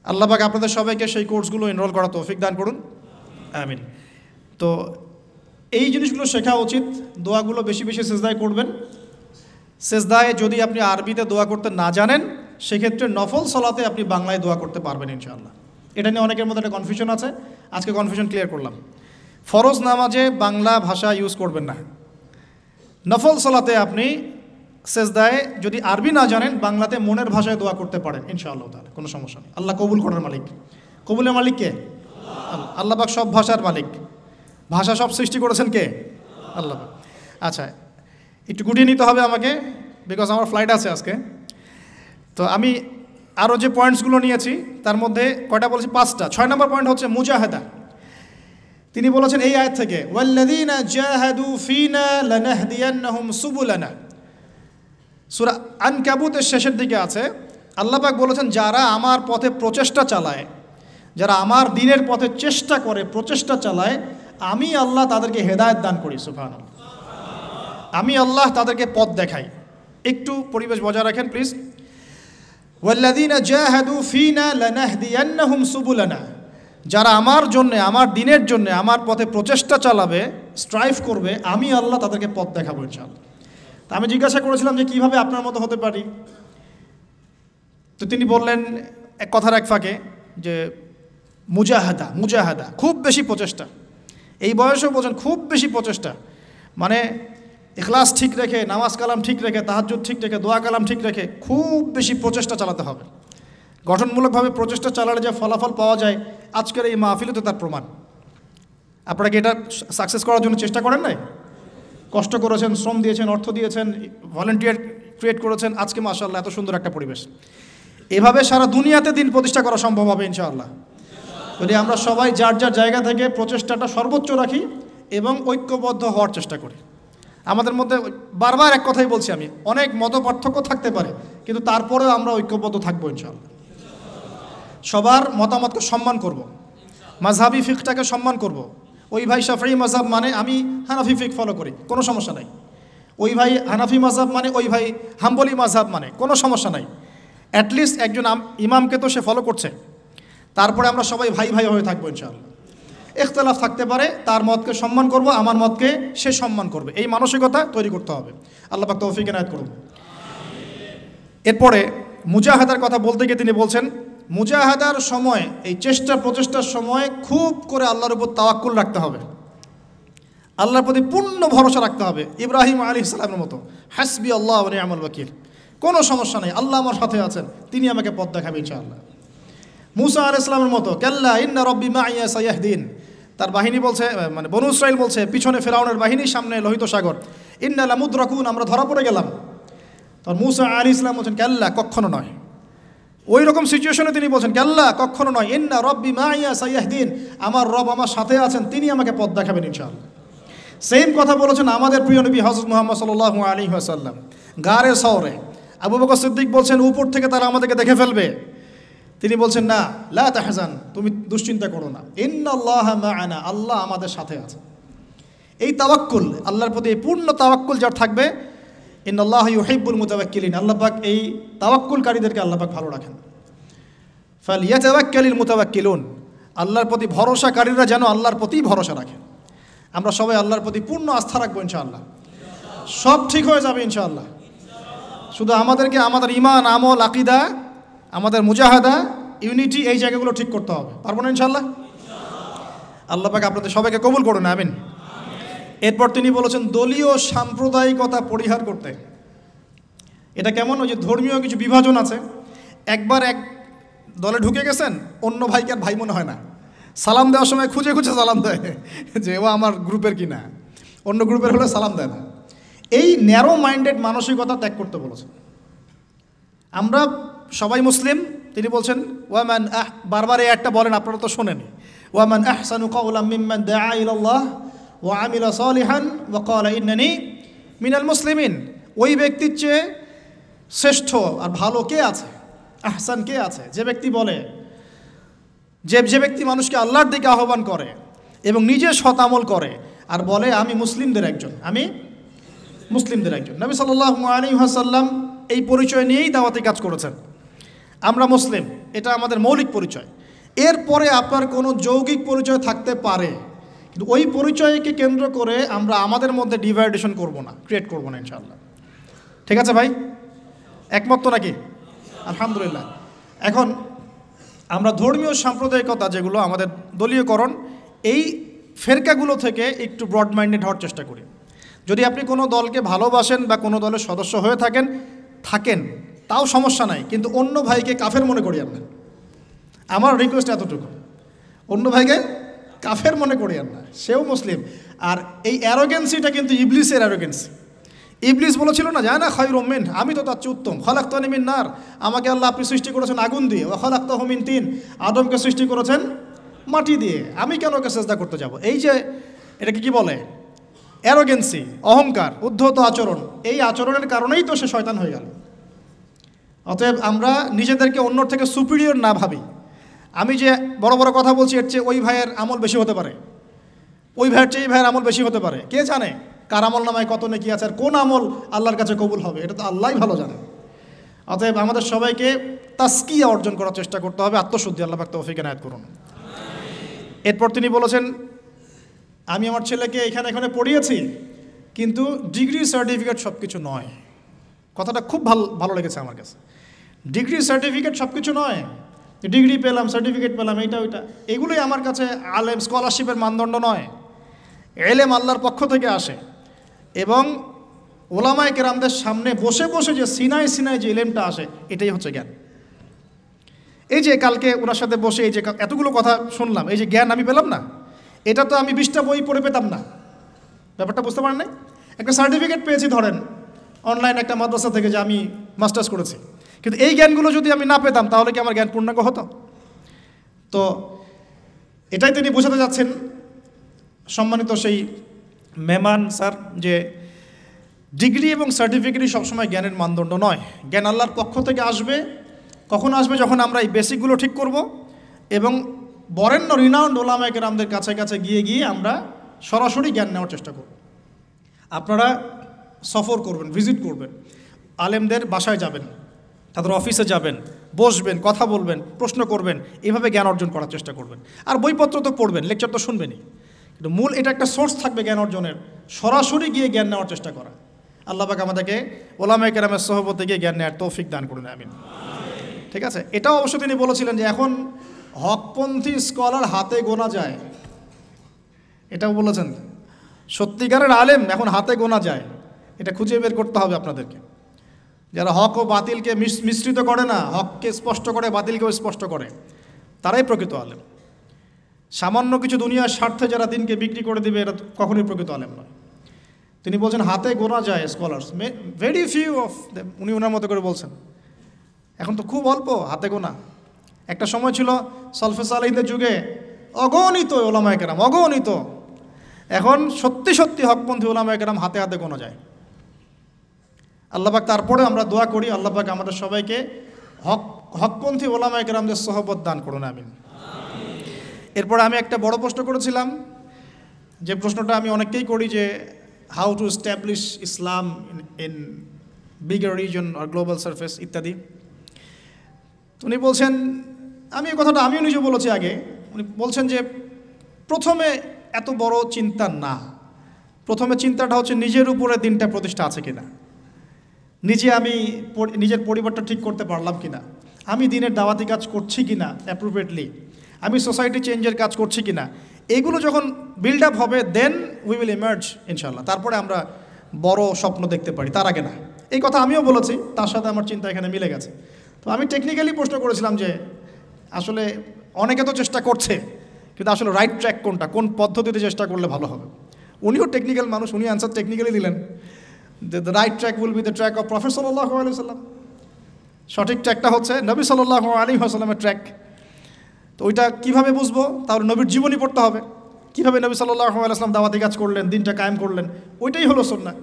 আল্লাহবাক আপনাদের সবাইকে সেই কোর্সগুলো এনরোল করা তৌফিক দান করুন। আমিন। তো এই জিনিসগুলো শেখা উচিত, দোয়াগুলো বেশি বেশি সেজদায় করবেন। সেজদায় যদি আপনি আরবিতে দোয়া করতে না জানেন, সেক্ষেত্রে নফল সলাতে আপনি বাংলায় দোয়া করতে পারবেন ইনশাআল্লাহ। এটা নিয়ে অনেকের মধ্যে একটা কনফিউশন আছে। আজকে কনফিউশন ক্লিয়ার করলাম। ফরজ নামাজে বাংলা ভাষা ইউজ করবেন না। নফল সলাতে আপনি সেজদায় যদি আরবি না জানেন, বাংলাতে মনের ভাষায় দোয়া করতে পারেন, ইনশাআল্লাহ তাহলে কোনো সমস্যা নেই। আল্লাহ কবুল করার মালিক। কবুলের মালিক কে? আল্লাহ। পাক সব ভাষার মালিক। ভাষা সব সৃষ্টি করেছেন কে? আল্লাহ আচ্ছা একটু গুটিয়ে নিতে হবে আমাকে বিকজ আমার ফ্লাইট আছে আজকে। তো আমি আরও যে পয়েন্টসগুলো নিয়েছি, তার মধ্যে কয়টা বলেছি? পাঁচটা। ছয় নম্বর পয়েন্ট হচ্ছে মুজাহেদা। তিনি বলেছেন এই আয়াত থেকে, ওয়াল্লাযীনা জাহাদু ফিনা লানাহদিয়ান্নাহুম আনকাবুতের শেষের দিকে আছে, আল্লাহ পাক বলেছেন, যারা আমার পথে প্রচেষ্টা চালায়, যারা আমার দিনের পথে চেষ্টা করে প্রচেষ্টা চালায়, আমি আল্লাহ তাদেরকে হেদায়ত দান করি সুফান আমি আল্লাহ তাদেরকে পথ দেখাই। একটু পরিবেশ বজায় রাখেন প্লিজ ওয়াল্লাদিনা জাহাদু ফিনা লানাহদিয়ান্নাহুম সুবুলানা যারা আমার জন্য, আমার দিনের জন্য, আমার পথে প্রচেষ্টা চালাবে স্ট্রাইভ করবে, আমি আল্লাহ তাদেরকে পথ দেখাবো ইনশাআল্লাহ। তা আমি জিজ্ঞাসা করেছিলাম যে কীভাবে আপনার মতো হতে পারি? তো তিনি বললেন এক কথার এক ফাঁকে যে, মুজাহাদা মুজাহাদা, খুব বেশি প্রচেষ্টা। এই বয়সেও বোঝেন খুব বেশি প্রচেষ্টা। মানে এখলাস ঠিক রেখে, নামাজ কালাম ঠিক রেখে তাহাজুদ ঠিক রেখে, দোয়া কালাম ঠিক রেখে খুব বেশি প্রচেষ্টা চালাতে হবে। গঠনমূলকভাবে প্রচেষ্টা চালালে যে ফলাফল পাওয়া যায়, আজকের এই মাহফিলে তো তার প্রমাণ। আপনারা কি এটা সাকসেস করার জন্য চেষ্টা করেন নাই? কষ্ট করেছেন, শ্রম দিয়েছেন, অর্থ দিয়েছেন ভলেন্টিয়ার ক্রিয়েট করেছেন, আজকে মাসাল্লাহ এত সুন্দর একটা পরিবেশ। এভাবে সারা দুনিয়াতে দিন প্রতিষ্ঠা করা সম্ভব হবে ইনশাআল্লাহ। যদি আমরা সবাই যার যার জায়গা থেকে প্রচেষ্টাটা সর্বোচ্চ রাখি এবং ঐক্যবদ্ধ হওয়ার চেষ্টা করি। আমাদের মধ্যে বারবার এক কথাই বলছি আমি, অনেক মত পার্থক্য থাকতে পারে, কিন্তু তারপরেও আমরা ঐক্যবদ্ধ থাকব ইনশাআল্লাহ সবার মতামতকে সম্মান করব। মাঝহাবি ফিকটাকে সম্মান করব। ওই ভাই শাফি মাঝহাব মানে আমি হানাফি ফিক ফলো করি, কোনো সমস্যা নাই ওই ভাই হানাফি মাঝহাব মানে ওই ভাই হাম্বলি মাঝহাব মানে কোনো সমস্যা নাই অ্যাটলিস্ট একজন ইমামকে তো সে ফলো করছে তারপরে আমরা সবাই ভাই ভাই হয়ে থাকব ইনশাআল্লাহ এখতলাফ থাকতে পারে, তার মতকে সম্মান করব, আমার মতকে সে সম্মান করবে। এই মানসিকতা তৈরি করতে হবে। আল্লাহ পাক তৌফিক এনায়ত করুন। এরপরে মুজাহাদার কথা বলতে গিয়ে তিনি বলছেন, মুজাহাদার সময়, এই চেষ্টা প্রচেষ্টার সময় খুব করে আল্লাহর উপর তাওয়াক্কুল রাখতে হবে। আল্লাহর প্রতি পূর্ণ ভরসা রাখতে হবে, ইব্রাহিম আলী ইসলামের মতো। হাসবি আল্লাহ আমল ওয়াকিল। কোনো সমস্যা নেই, আল্লাহ আমার সাথে আছেন, তিনি আমাকে পথ দেখাবে ইনশাআল্লাহ। মুসা আল ইসলামের মতো, কেল্লা ইন্না রব্বি মা ইয়া সাইয়াহদিন তার বাহিনী বলছে মানে বনু ইসরাইল বলছে, পিছনে ফেরাউনের বাহিনীর সামনে লোহিত সাগর। ইন্না লামুদ্রাকুন, আমরা ধরা পড়ে গেলাম। তখন মুসা আলী ইসলাম বলছেন কেল্লা কখনো নয়। ওই রকম সিচুয়েশনে তিনি বলছেন কেল্লা কখনো নয়। ইন্না রব্বি মা ইয়া সাইয়াহদিন, আমার রব আমার সাথে আছেন, তিনি আমাকে পথ দেখাবেন ইনশাআল্লাহ। সেম কথা বলেছেন আমাদের প্রিয় নবী হজরত মোহাম্মদ সাল্লাহ আলী আসাল্লাম গারে শহরে আবু বকর সিদ্দিক বলছেন, উপর থেকে তারা আমাদেরকে দেখে ফেলবে। তিনি বলছেন, না, লা তাহজান, তুমি দুশ্চিন্তা করো না। ইন্নাল্লাহ মা'ানা আল্লাহ আমাদের সাথে আছে। এই তাওয়াক্কুল, আল্লাহর প্রতি এই পূর্ণ তাওয়াক্কুল যার থাকবে, ইন্নাল্লাহ ইউহিব্বুল মুতাওয়াক্কিলিন। আল্লাহ পাক এই তাওয়াক্কুলকারীদেরকে আল্লাহ পাক ভালো রাখেন। ফাল ইয়াতাওয়াক্কালিল মুতাওয়াক্কিলুন, আল্লাহর প্রতি ভরসাকারীরা যেন আল্লাহর প্রতি ভরসা রাখেন আমরা সবাই আল্লাহর প্রতি পূর্ণ আস্থা রাখব, ইনশাআল্লাহ। সব ঠিক হয়ে যাবে, ইনশাআল্লাহ। শুধু আমাদেরকে আমাদের ইমান আমল, আকিদা আমাদের মুজাহাদা ইউনিটি এই জায়গাগুলো ঠিক করতে হবে। পারব না ইনশাল্লাহ আল্লাহ পাক আপনাদের সবাইকে কবুল করুন আমিন। এরপর তিনি বলেছেন দলীয় সাম্প্রদায়িকতা পরিহার করতে। এটা কেমন? ওই যে ধর্মীয় কিছু বিভাজন আছে। একবার এক দলে ঢুকে গেছেন অন্য ভাইকে আর ভাই মনে হয় না। সালাম দেওয়ার সময় খুঁজে খুঁজে সালাম দেয় যে ও আমার গ্রুপের কিনা। অন্য গ্রুপের হলে সালাম দেয় না। এই ন্যারো মাইন্ডেড মানসিকতা ত্যাগ করতে বলেছেন। আমরা সবাই মুসলিম, তিনি বলছেন, ওয়ামান আহ বারবার এই একটা বলেন, আপনারা তো শোনেন ওয়ামান আহসানু কাউলাম মিম্মান দাআ ইলাল্লাহ ওয়া আমিলা সালিহান ওয়া ক্বালা ইন্নানি মিনাল মুসলিমিন। ওই ব্যক্তির চেয়ে শ্রেষ্ঠ আর ভালো কে আছে? আহসান কে আছে? যে ব্যক্তি বলে, যে যে ব্যক্তি মানুষকে আল্লাহর দিকে আহ্বান করে এবং নিজে আমল করে আর বলে, আমি মুসলিমদের একজন, আমি মুসলিমদের একজন। নবী সাল্লাহ আলী হাসাল্লাম এই পরিচয় নিয়েই দাওয়াতি কাজ করেছেন। আমরা মুসলিম, এটা আমাদের মৌলিক পরিচয়। এরপরে আপনার কোনো যৌগিক পরিচয় থাকতে পারে, কিন্তু ওই পরিচয়কে কেন্দ্র করে আমরা আমাদের মধ্যে ডিভাইডেশন করব না, ক্রিয়েট করব না ইনশাআল্লাহ। ঠিক আছে ভাই? একমত তো নাকি? আলহামদুলিল্লাহ। এখন আমরা ধর্মীয় সাম্প্রদায়িকতা যেগুলো আমাদের দলীয়করণ, এই ফেরকাগুলো থেকে একটু ব্রড মাইন্ডেড হওয়ার চেষ্টা করি। যদি আপনি কোনো দলকে ভালোবাসেন বা কোনো দলের সদস্য হয়ে থাকেন থাকেন তাও সমস্যা নাই, কিন্তু অন্য ভাইকে কাফের মনে করিয়েন না আমার রিকোয়েস্ট এতটুকু। অন্য ভাইকে কাফের মনে করিয়েন না সেও মুসলিম। আর এই অ্যারোগেন্সিটা কিন্তু ইবলিসের অ্যারোগেন্সি ইবলিস বলেছিল না যায় না খয় রোমেন আমি তো তার চেয়ে উত্তম। খলাক তনিমিন নার। আমাকে আল্লাহ আপনি সৃষ্টি করেছেন আগুন দিয়ে। ও খলাক তহমিন তিন। আদমকে সৃষ্টি করেছেন মাটি দিয়ে। আমি কেন ওকে চেষ্টা করতে যাব? এই যে এটাকে কি বলে? অ্যারোগেন্সি অহংকার, উদ্ধত আচরণ। এই আচরণের কারণেই তো সে শয়তান হয়ে গেল। অতএব আমরা নিজেদেরকে অন্যর থেকে সুপিরিয়র না ভাবি। আমি যে বড় বড় কথা বলছি, এর চেয়ে ওই ভাইয়ের আমল বেশি হতে পারে। ওই ভাইয়ের চেয়ে এই ভাইয়ের আমল বেশি হতে পারে। কে জানে কার আমল নামায় কত নেকি আছে আর কোন আমল আল্লাহর কাছে কবুল হবে, এটা তো আল্লাহই ভালো জানে। অতএব আমাদের সবাইকে তাস্কিয়া অর্জন করার চেষ্টা করতে হবে। আত্মশুদ্ধি, আল্লাহ পাক তৌফিক এনায়ত করুন। এরপর তিনি বলেছেন, আমি আমার ছেলেকে এখানে এখানে পড়িয়েছি, কিন্তু ডিগ্রি, সার্টিফিকেট সব কিছু নয়। কথাটা খুব ভালো ভালো লেগেছে আমার কাছে। ডিগ্রি সার্টিফিকেট সব কিছু নয়। ডিগ্রি পেলাম সার্টিফিকেট পেলাম, এইটা ওইটা। এগুলোই আমার কাছে আলেম স্কলারশিপের মানদণ্ড নয়। এলেম আল্লাহর পক্ষ থেকে আসে। এবং ওলামায় কেরামদের সামনে বসে বসে যে সিনাই সিনাই যে এলেমটা আসে, এটাই হচ্ছে জ্ঞান। এই যে কালকে ওনার সাথে বসে এই যে এতগুলো কথা শুনলাম, এই যে জ্ঞান আমি পেলাম না, এটা তো আমি বিশটা বই পড়ে পেতাম না। ব্যাপারটা বুঝতে পারেন নাই? একটা সার্টিফিকেট পেয়েছি, ধরেন অনলাইন একটা মাদ্রাসা থেকে যে আমি মাস্টার্স করেছি। কিন্তু এই জ্ঞানগুলো যদি আমি না পেতাম, তাহলে কি আমার জ্ঞান পূর্ণাঙ্গ হতো? তো এটাই তিনি বোঝাতে যাচ্ছেন সম্মানিত সেই মেমান স্যার, যে ডিগ্রি এবং সার্টিফিকেটই সবসময় জ্ঞানের মানদণ্ড নয়। জ্ঞান আল্লাহর পক্ষ থেকে আসবে, কখন আসবে যখন আমরা এই বেসিকগুলো ঠিক করব এবং বরেণ্য রিনাউন্ড ওলামায়কের আমাদের কাছে কাছে গিয়ে গিয়ে আমরা সরাসরি জ্ঞান নেওয়ার চেষ্টা করব। আপনারা সফর করবেন ভিজিট করবেন। আলেমদের বাসায় যাবেন। তাদের অফিসে যাবেন, বসবেন, কথা বলবেন, প্রশ্ন করবেন, এভাবে জ্ঞান অর্জন করার চেষ্টা করবেন। আর বইপত্র তো পড়বেন লেকচার তো শুনবেনই। কিন্তু মূল এটা একটা সোর্স থাকবে জ্ঞান অর্জনের, সরাসরি গিয়ে জ্ঞান নেওয়ার চেষ্টা করা। আল্লাহ পাক আমাদেরকে ওলামায় কেরামের সহবতে গিয়ে জ্ঞান নেওয়ার তৌফিক দান করুন, আমিন। ঠিক আছে? এটাও অবশ্য তিনি বলেছিলেন যে এখন হকপন্থী স্কলার হাতে গোনা যায়। এটাও বলেছেন। সত্যিকারের আলেম এখন হাতে গোনা যায়। এটা খুঁজে বের করতে হবে আপনাদেরকে। যারা হক ও বাতিলকে মিশ্রিত করে না, হককে স্পষ্ট করে, বাতিলকেও স্পষ্ট করে, তারাই প্রকৃত আলেম। সামান্য কিছু দুনিয়ার স্বার্থে যারা দিনকে বিক্রি করে দিবে, এরা কখনোই প্রকৃত আলেম নয়। তিনি বলছেন, হাতে গোনা যায় স্কলার্স। ভেরি ফিউ অফ উনি ওনার মতো করে বলছেন। এখন তো খুব অল্প হাতে গোনা। একটা সময় ছিল সলফেস আলহিদের যুগে অগণিত ওলামায়কেরাম অগণিত। এখন সত্যি সত্যি হকপন্থী ওলামায়কেরাম হাতে হাতে গোনা যায়। আল্লাহবাক তারপরে আমরা দোয়া করি আল্লাহবাক আমাদের সবাইকে হক, হকপন্থী ওলামায়কেরামদের সহবত দান করুন, আমিন। এরপর আমি একটা বড় প্রশ্ন করেছিলাম, যে প্রশ্নটা আমি অনেককেই করি যে how to establish Islam in bigger region R global surface ইত্যাদি। উনি বলছেন, আমি এই কথাটা আমিও নিজে বলেছি আগে, উনি বলছেন যে প্রথমে এত বড় চিন্তা না। প্রথমে চিন্তাটা হচ্ছে নিজের উপরে দিনটা প্রতিষ্ঠা আছে কিনা। নিজে আমি নিজের পরিবারটা ঠিক করতে পারলাম কি না আমি দিনের দাওয়াতি কাজ করছি কি না অ্যাপ্রোপ্রিয়েটলি আমি সোসাইটি চেঞ্জের কাজ করছি কি না এগুলো যখন বিল্ড আপ হবে দেন উই উইল ইমার্জ ইনশাল্লাহ তারপরে আমরা বড় স্বপ্ন দেখতে পারি, তার আগে না। এই কথা আমিও বলেছি, তার সাথে আমার চিন্তা এখানে মিলে গেছে। তো আমি টেকনিক্যালি প্রশ্ন করেছিলাম যে, আসলে অনেকে তো চেষ্টা করছে, কিন্তু আসলে রাইট ট্র্যাক কোনটা? কোন পদ্ধতিতে চেষ্টা করলে ভালো হবে? উনিও টেকনিক্যাল মানুষ, উনি অ্যান্সার টেকনিক্যালি দিলেন। The right track will be the track of prophet সাল্লাহ আলাইসাল্লাম সঠিক ট্র্যাকটা হচ্ছে নবী সাল্লাহ আলী আসাল্লামের ট্র্যাক তো ওইটা কীভাবে বুঝব? তাহলে নবীর জীবনী পড়তে হবে। কীভাবে নবী সাল্লাহ আলাইসলাম দাওয়াতি কাজ করলেন, দিনটা কায়েম করলেন, ওইটাই হলো সন্না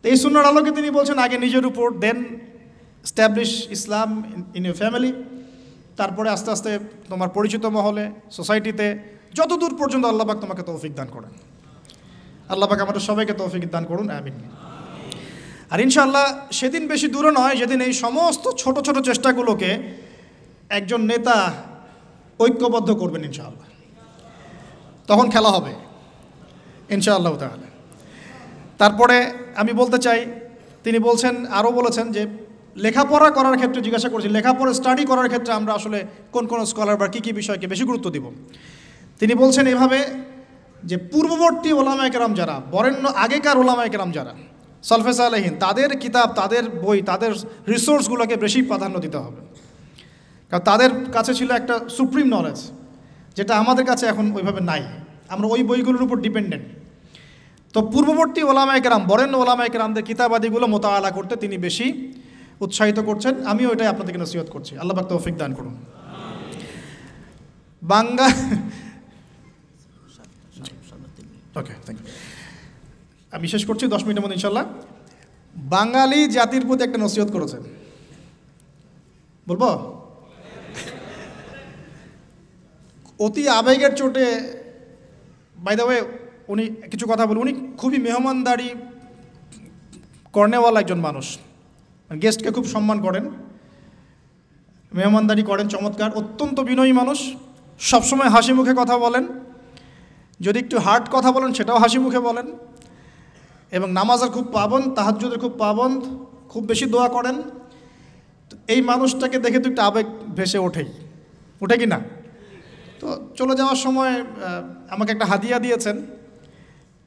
তো এই সুন্নার আলোকে তিনি বলছেন, আগে নিজের উপর then establish Islam in your family তারপরে আস্তে আস্তে তোমার পরিচিত মহলে সোসাইটিতে যতদূর পর্যন্ত আল্লাহবাক তোমাকে তৌফিক দান করেন। আল্লাহবাক আমাদের সবাইকে তৌফিক দান করুন, আমিন। আর ইনশাল্লাহ সেদিন বেশি দূরে নয়, যেদিন এই সমস্ত ছোট ছোট চেষ্টাগুলোকে একজন নেতা ঐক্যবদ্ধ করবেন ইনশাআল্লাহ। তখন খেলা হবে, ইনশাআল্লাহ তাহলে তারপরে আমি বলতে চাই, তিনি বলছেন, আরও বলেছেন যে লেখাপড়া করার ক্ষেত্রে জিজ্ঞাসা করছি, লেখাপড়া স্টাডি করার ক্ষেত্রে আমরা আসলে কোন কোন স্কলার বা কী কী বিষয়কে বেশি গুরুত্ব দিব? তিনি বলছেন এভাবে যে পূর্ববর্তী ওলামা একরাম যারা, বরেণ্য আগেকার ওলামা একরাম যারা সলফেস আলহীন তাদের কিতাব, তাদের বই, তাদের রিসোর্সগুলোকে বেশি প্রাধান্য দিতে হবে। কারণ তাদের কাছে ছিল একটা সুপ্রিম নলেজ যেটা আমাদের কাছে এখন ওইভাবে নাই। আমরা ওই বইগুলোর উপর ডিপেন্ডেন্ট তো পূর্ববর্তী ওলামায় কেরাম, বরেণ্য ওলামায় কেরামদের কিতাবাদিগুলো মোতালা করতে তিনি বেশি উৎসাহিত করছেন। আমিও এটাই আপনাদেরকে নসিহত করছি। আল্লাহ পাক তৌফিক দান করুন। বাংলা ওকে থ্যাংক ইউ আমি শেষ করছি, দশ মিনিটের মধ্যে ইনশাল্লাহ বাঙালি জাতির প্রতি একটা নসিহত করেছেন বলব? অতি আবেগের চোটে বাই দ্য ওয়ে উনি কিছু কথা বলুন। উনি খুবই মেহমানদারি কর্নেওয়ালা একজন মানুষ। গেস্টকে খুব সম্মান করেন। মেহমানদারি করেন, চমৎকার। অত্যন্ত বিনয়ী মানুষ। সবসময় হাসি মুখে কথা বলেন। যদি একটু হার্ড কথা বলেন, সেটাও হাসি মুখে বলেন। এবং নামাজের খুব পাবন, তাহাজ্জুদের খুব পাবন, খুব বেশি দোয়া করেন। এই মানুষটাকে দেখে তো একটু আবেগ ভেসে ওঠেই। ওঠে কি না? তো চলে যাওয়ার সময় আমাকে একটা হাদিয়া দিয়েছেন।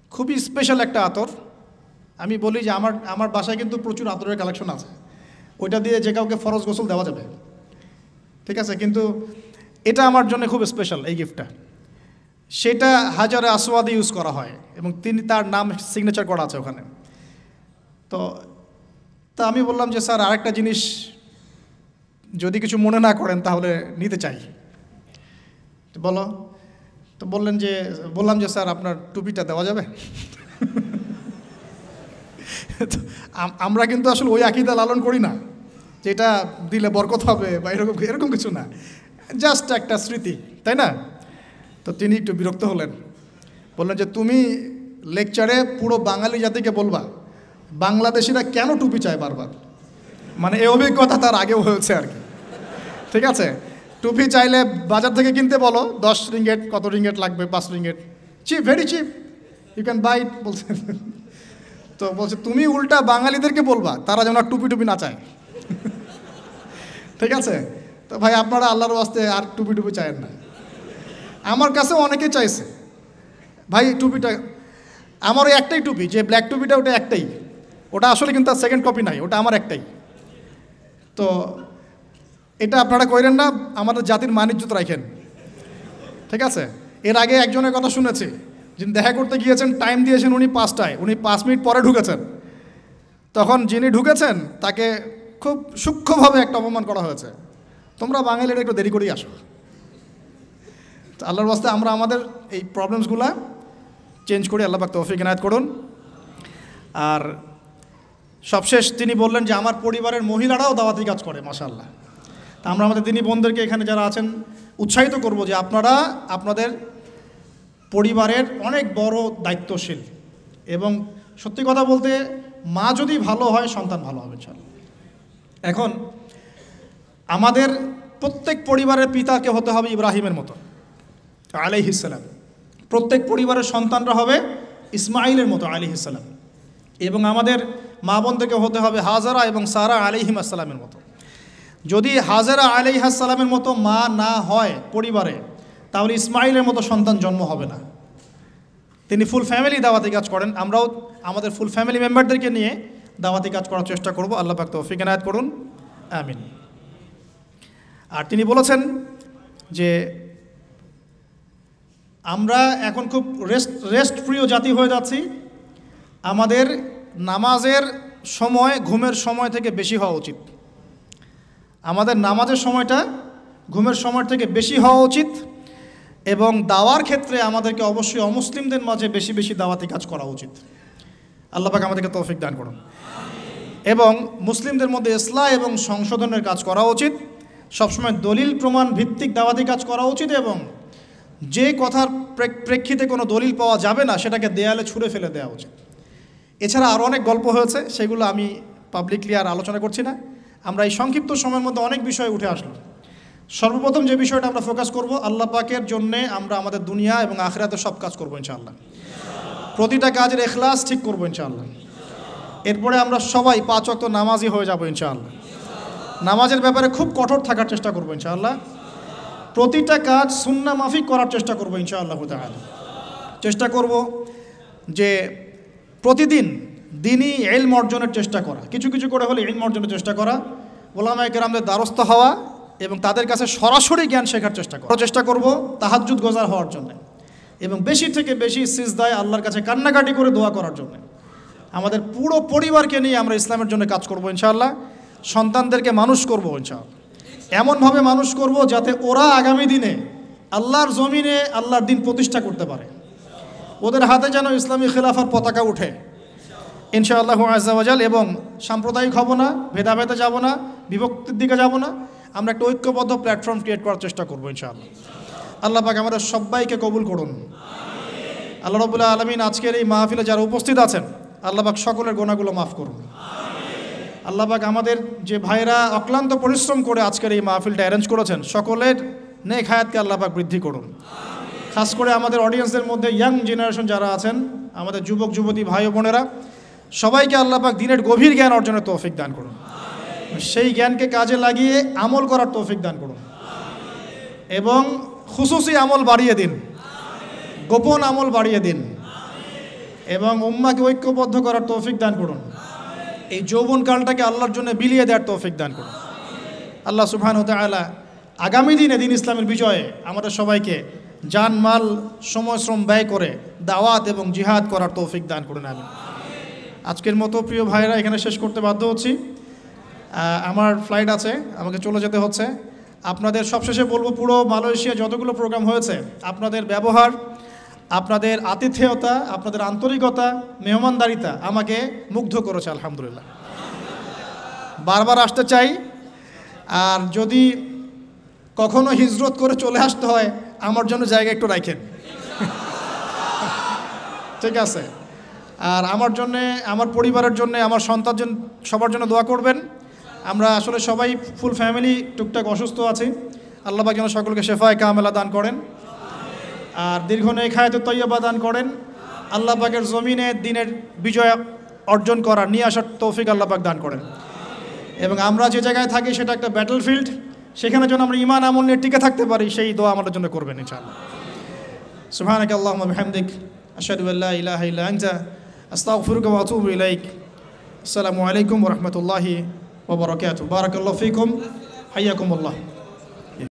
খুবই স্পেশাল একটা আতর। আমি বলি যে আমার আমার বাসায় কিন্তু প্রচুর আতরের কালেকশন আছে। ওইটা দিয়ে যে কাউকে ফরজ গোসল দেওয়া যাবে। ঠিক আছে? কিন্তু এটা আমার জন্য খুব স্পেশাল এই গিফটটা সেটা হাজারে আসওয়াদে ইউজ করা হয় এবং তিনি তার নাম সিগনেচার করা আছে ওখানে। তো, তা আমি বললাম যে, স্যার, আরেকটা জিনিস যদি কিছু মনে না করেন তাহলে নিতে চাই। বলো, তো বললেন যে, বললাম যে, স্যার, আপনার টুপিটা দেওয়া যাবে? আমরা কিন্তু আসলে ওই আকিদা লালন করি না যেটা দিলে বরকত হবে বা এরকম এরকম কিছু না। জাস্ট একটা স্মৃতি, তাই না? তো তিনি একটু বিরক্ত হলেন। বললেন যে, তুমি লেকচারে পুরো বাঙালি জাতিকে বলবা, বাংলাদেশিরা কেন টুপি চায় বারবার? মানে এ অভিজ্ঞতা তার আগেও হয়েছে আর কি। ঠিক আছে? টুপি চাইলে বাজার থেকে কিনতে বলো, দশ রিঙ্গেট, কত রিঙ্গেট লাগবে, পাঁচ ringgit. Cheap very cheap you can buy বলছে। তো বলছে, তুমি উল্টা বাঙালিদেরকে বলবা, তারা যেন টুপি টুপি না চায়। ঠিক আছে? তো ভাই, আপনারা আল্লাহর ওয়াস্তে আর টুপি টুপি চায়েন না। আমার কাছে অনেকে চাইছে। ভাই টুপিটা, আমার ওই একটাই টুপি, যে ব্ল্যাক টুপিটা, ওটা একটাই। ওটা আসলে কিন্তু তার সেকেন্ড কপি নাই, ওটা আমার একটাই। তো এটা আপনারা কইরেন না, আমাদের জাতির মানিজ্যত রাখেন। ঠিক আছে? এর আগে একজনের কথা শুনেছি, যিনি দেখা করতে গিয়েছেন টাইম দিয়েছেন উনি পাঁচটায়, উনি পাঁচ মিনিট পরে ঢুকেছেন। তখন যিনি ঢুকেছেন, তাকে খুব সূক্ষ্মভাবে একটা অপমান করা হয়েছে। তোমরা বাঙালিরা একটু দেরি করেই আসো। তো আল্লাহর বাস্তে আমরা আমাদের এই প্রবলেমসগুলা চেঞ্জ করি, আল্লাহ পাক তৌফিক এনায়ত করুন। আর সবশেষ তিনি বললেন যে, আমার পরিবারের মহিলারাও দাওয়াতি কাজ করে মাশাল্লাহ তা আমরা আমাদের দিনী বোনদেরকে এখানে যারা আছেন, উৎসাহিত করব যে আপনারা আপনাদের পরিবারের অনেক বড় দায়িত্বশীল। এবং সত্যি কথা বলতে, মা যদি ভালো হয়, সন্তান ভালো হবে চল এখন আমাদের প্রত্যেক পরিবারের পিতাকে হতে হবে ইব্রাহিমের মতো। আলিহিসাল্লাম প্রত্যেক পরিবারের সন্তানরা হবে ইসমাইলের মতো আলিহিসাল্লাম এবং আমাদের মা বোনদেরকে হতে হবে হাজারা এবং সারা আলিহিম আসসালামের মতো। যদি হাজারা আলিহাসালামের মতো মা না হয় পরিবারে, তাহলে ইসমাইলের মতো সন্তান জন্ম হবে না। তিনি ফুল ফ্যামিলি দাওয়াতি কাজ করেন। আমরাও আমাদের ফুল ফ্যামিলি মেম্বারদেরকে নিয়ে দাওয়াতি কাজ করার চেষ্টা করব। আল্লাহ পাক তৌফিক করুন। আমিন। আর তিনি বলেছেন যে আমরা এখন খুব রেস্ট রেস্ট প্রিয় জাতি হয়ে যাচ্ছি। আমাদের নামাজের সময়, ঘুমের সময় থেকে বেশি হওয়া উচিত। আমাদের নামাজের সময়টা ঘুমের সময় থেকে বেশি হওয়া উচিত এবং দাওয়ার ক্ষেত্রে আমাদেরকে অবশ্যই অমুসলিমদের মাঝে বেশি বেশি দাওয়াতি কাজ করা উচিত। আল্লাহ পাক আমাদেরকে তৌফিক দান করুন। এবং মুসলিমদের মধ্যে ইসলাম এবং সংশোধনের কাজ করা উচিত। সবসময় দলিল প্রমাণ ভিত্তিক দাওয়াতি কাজ করা উচিত এবং যে কথার প্রেক্ষিতে কোনো দলিল পাওয়া যাবে না, সেটাকে দেয়ালে ছুঁড়ে ফেলে দেওয়া উচিত। এছাড়া আরও অনেক গল্প হয়েছে, সেগুলো আমি পাবলিকলি আর আলোচনা করছি না। আমরা এই সংক্ষিপ্ত সময়ের মধ্যে অনেক বিষয় উঠে আসলো সর্বপ্রথম যে বিষয়টা আমরা ফোকাস করব, আল্লাহ পাকের জন্যে আমরা আমাদের দুনিয়া এবং আখরাতে সব কাজ করব ইনশাআল্লাহ। প্রতিটা কাজের এখলাস ঠিক করব ইনশাআল্লাহ। এরপরে আমরা সবাই পাঁচ অক্ত নামাজি হয়ে যাব ইনশাআল্লাহ। নামাজের ব্যাপারে খুব কঠোর থাকার চেষ্টা করব ইনশাআল্লাহ। প্রতিটা কাজ সুন্না মাফিক করার চেষ্টা করব ইনশাআল্লাহ তাআলা। চেষ্টা করব যে প্রতিদিন দিনই এলম অর্জনের চেষ্টা করা। কিছু কিছু করে হলে এলম অর্জনের চেষ্টা করা। ওলামায় কেরামদের দ্বারস্থ হওয়া এবং তাদের কাছে সরাসরি জ্ঞান শেখার চেষ্টা করা। চেষ্টা করব তাহাজ্জুদ গোজার হওয়ার জন্য এবং বেশি থেকে বেশি সিজদায় আল্লাহর কাছে কান্নাকাটি করে দোয়া করার জন্য। আমাদের পুরো পরিবারকে নিয়ে আমরা ইসলামের জন্য কাজ করব ইনশাআল্লাহ। সন্তানদেরকে মানুষ করব ইনশাআল্লাহ। এমনভাবে মানুষ করব যাতে ওরা আগামী দিনে আল্লাহর জমিনে আল্লাহর দিন প্রতিষ্ঠা করতে পারে। ওদের হাতে যেন ইসলামী খেলাফার পতাকা উঠে। ইনশাআল্লাহ আজাল এবং সাম্প্রদায়িক হব না, ভেদাভেদে যাব না, বিভক্তির দিকে যাব না, আমরা একটা ঐক্যবদ্ধ প্ল্যাটফর্ম ক্রিয়েট করার চেষ্টা করব ইনশাআল্লাহ। আল্লাহ পাক আমাদের সবাইকে কবুল করুন। আল্লাহ রবুল্লাহ আলমিন আজকের এই মাহফিলে যারা উপস্থিত আছেন, আল্লাহ পাক সকলের গোনাগুলো মাফ করুন। আল্লাহ পাক আমাদের যে ভাইরা অক্লান্ত পরিশ্রম করে আজকের এই মাহফিলটা অ্যারেঞ্জ করেছেন, সকলের নেক হায়াতকে আল্লাহ পাক বৃদ্ধি করুন। খাস করে আমাদের অডিয়েন্সদের মধ্যে ইয়াং জেনারেশন যারা আছেন, আমাদের যুবক, যুবতী ভাই বোনেরা, সবাইকে আল্লাহ পাক দিনের গভীর জ্ঞান অর্জনের তৌফিক দান করুন। সেই জ্ঞানকে কাজে লাগিয়ে আমল করার তৌফিক দান করুন। এবং খুশুসি আমল বাড়িয়ে দিন। গোপন আমল বাড়িয়ে দিন। এবং উম্মাকে ঐক্যবদ্ধ করার তৌফিক দান করুন। এই যৌবন কালটাকে আল্লাহর জন্য বিলিয়ে দেওয়ার তৌফিক দান করুন। আল্লাহ সুবহান তাআলা আগামী দিনে দিন ইসলামের বিজয়ে আমাদের সবাইকে জান মাল, সময়, শ্রম ব্যয় করে দাওয়াত এবং জিহাদ করার তৌফিক দান করুন আমি আজকের মতো প্রিয় ভাইরা এখানে শেষ করতে বাধ্য হচ্ছি। আমার ফ্লাইট আছে, আমাকে চলে যেতে হচ্ছে। আপনাদের সবশেষে বলব, পুরো মালয়েশিয়া যতগুলো প্রোগ্রাম হয়েছে, আপনাদের ব্যবহার আপনাদের আতিথেয়তা, আপনাদের আন্তরিকতা, মেহমানদারিতা আমাকে মুগ্ধ করেছে, আলহামদুলিল্লাহ। বারবার আসতে চাই, আর যদি কখনো হিজরত করে চলে আসতে হয়, আমার জন্য জায়গা একটু রাখেন। ঠিক আছে? আর আমার জন্যে, আমার পরিবারের জন্য, আমার সন্তান সবার জন্য দোয়া করবেন। আমরা আসলে সবাই ফুল ফ্যামিলি, টুকটাক অসুস্থ আছি। আল্লাহ যেন সকলকে শেফায় কামেলা দান করেন। আর দীর্ঘ নেই খায়াতে তৈয়বা দান করেন। আল্লাহ পাকের জমিনে দিনের বিজয় অর্জন করার নিয়ে আসার তৌফিক আল্লাহ পাক দান করেন। এবং আমরা যে জায়গায় থাকি সেটা একটা ব্যাটল ফিল্ড সেখানে যেন আমরা ইমান আমল নিয়ে টিকে থাকতে পারি, সেই দোয়া আমাদের জন্য করবেন ইনশাআল্লাহ। সুবহানাক আল্লাহুম্মা বিহামদিক, আশহাদু আল্লা ইলাহা ইল্লা আনতা, আস্তাগফিরুকা ওয়া আতুবু ইলাইক। আসসালামু আলাইকুম ওয়া রাহমাতুল্লাহি ওয়া বারাকাতুহু। বারাকাল্লাহু ফিকুম, হাইয়াকুমুল্লাহ।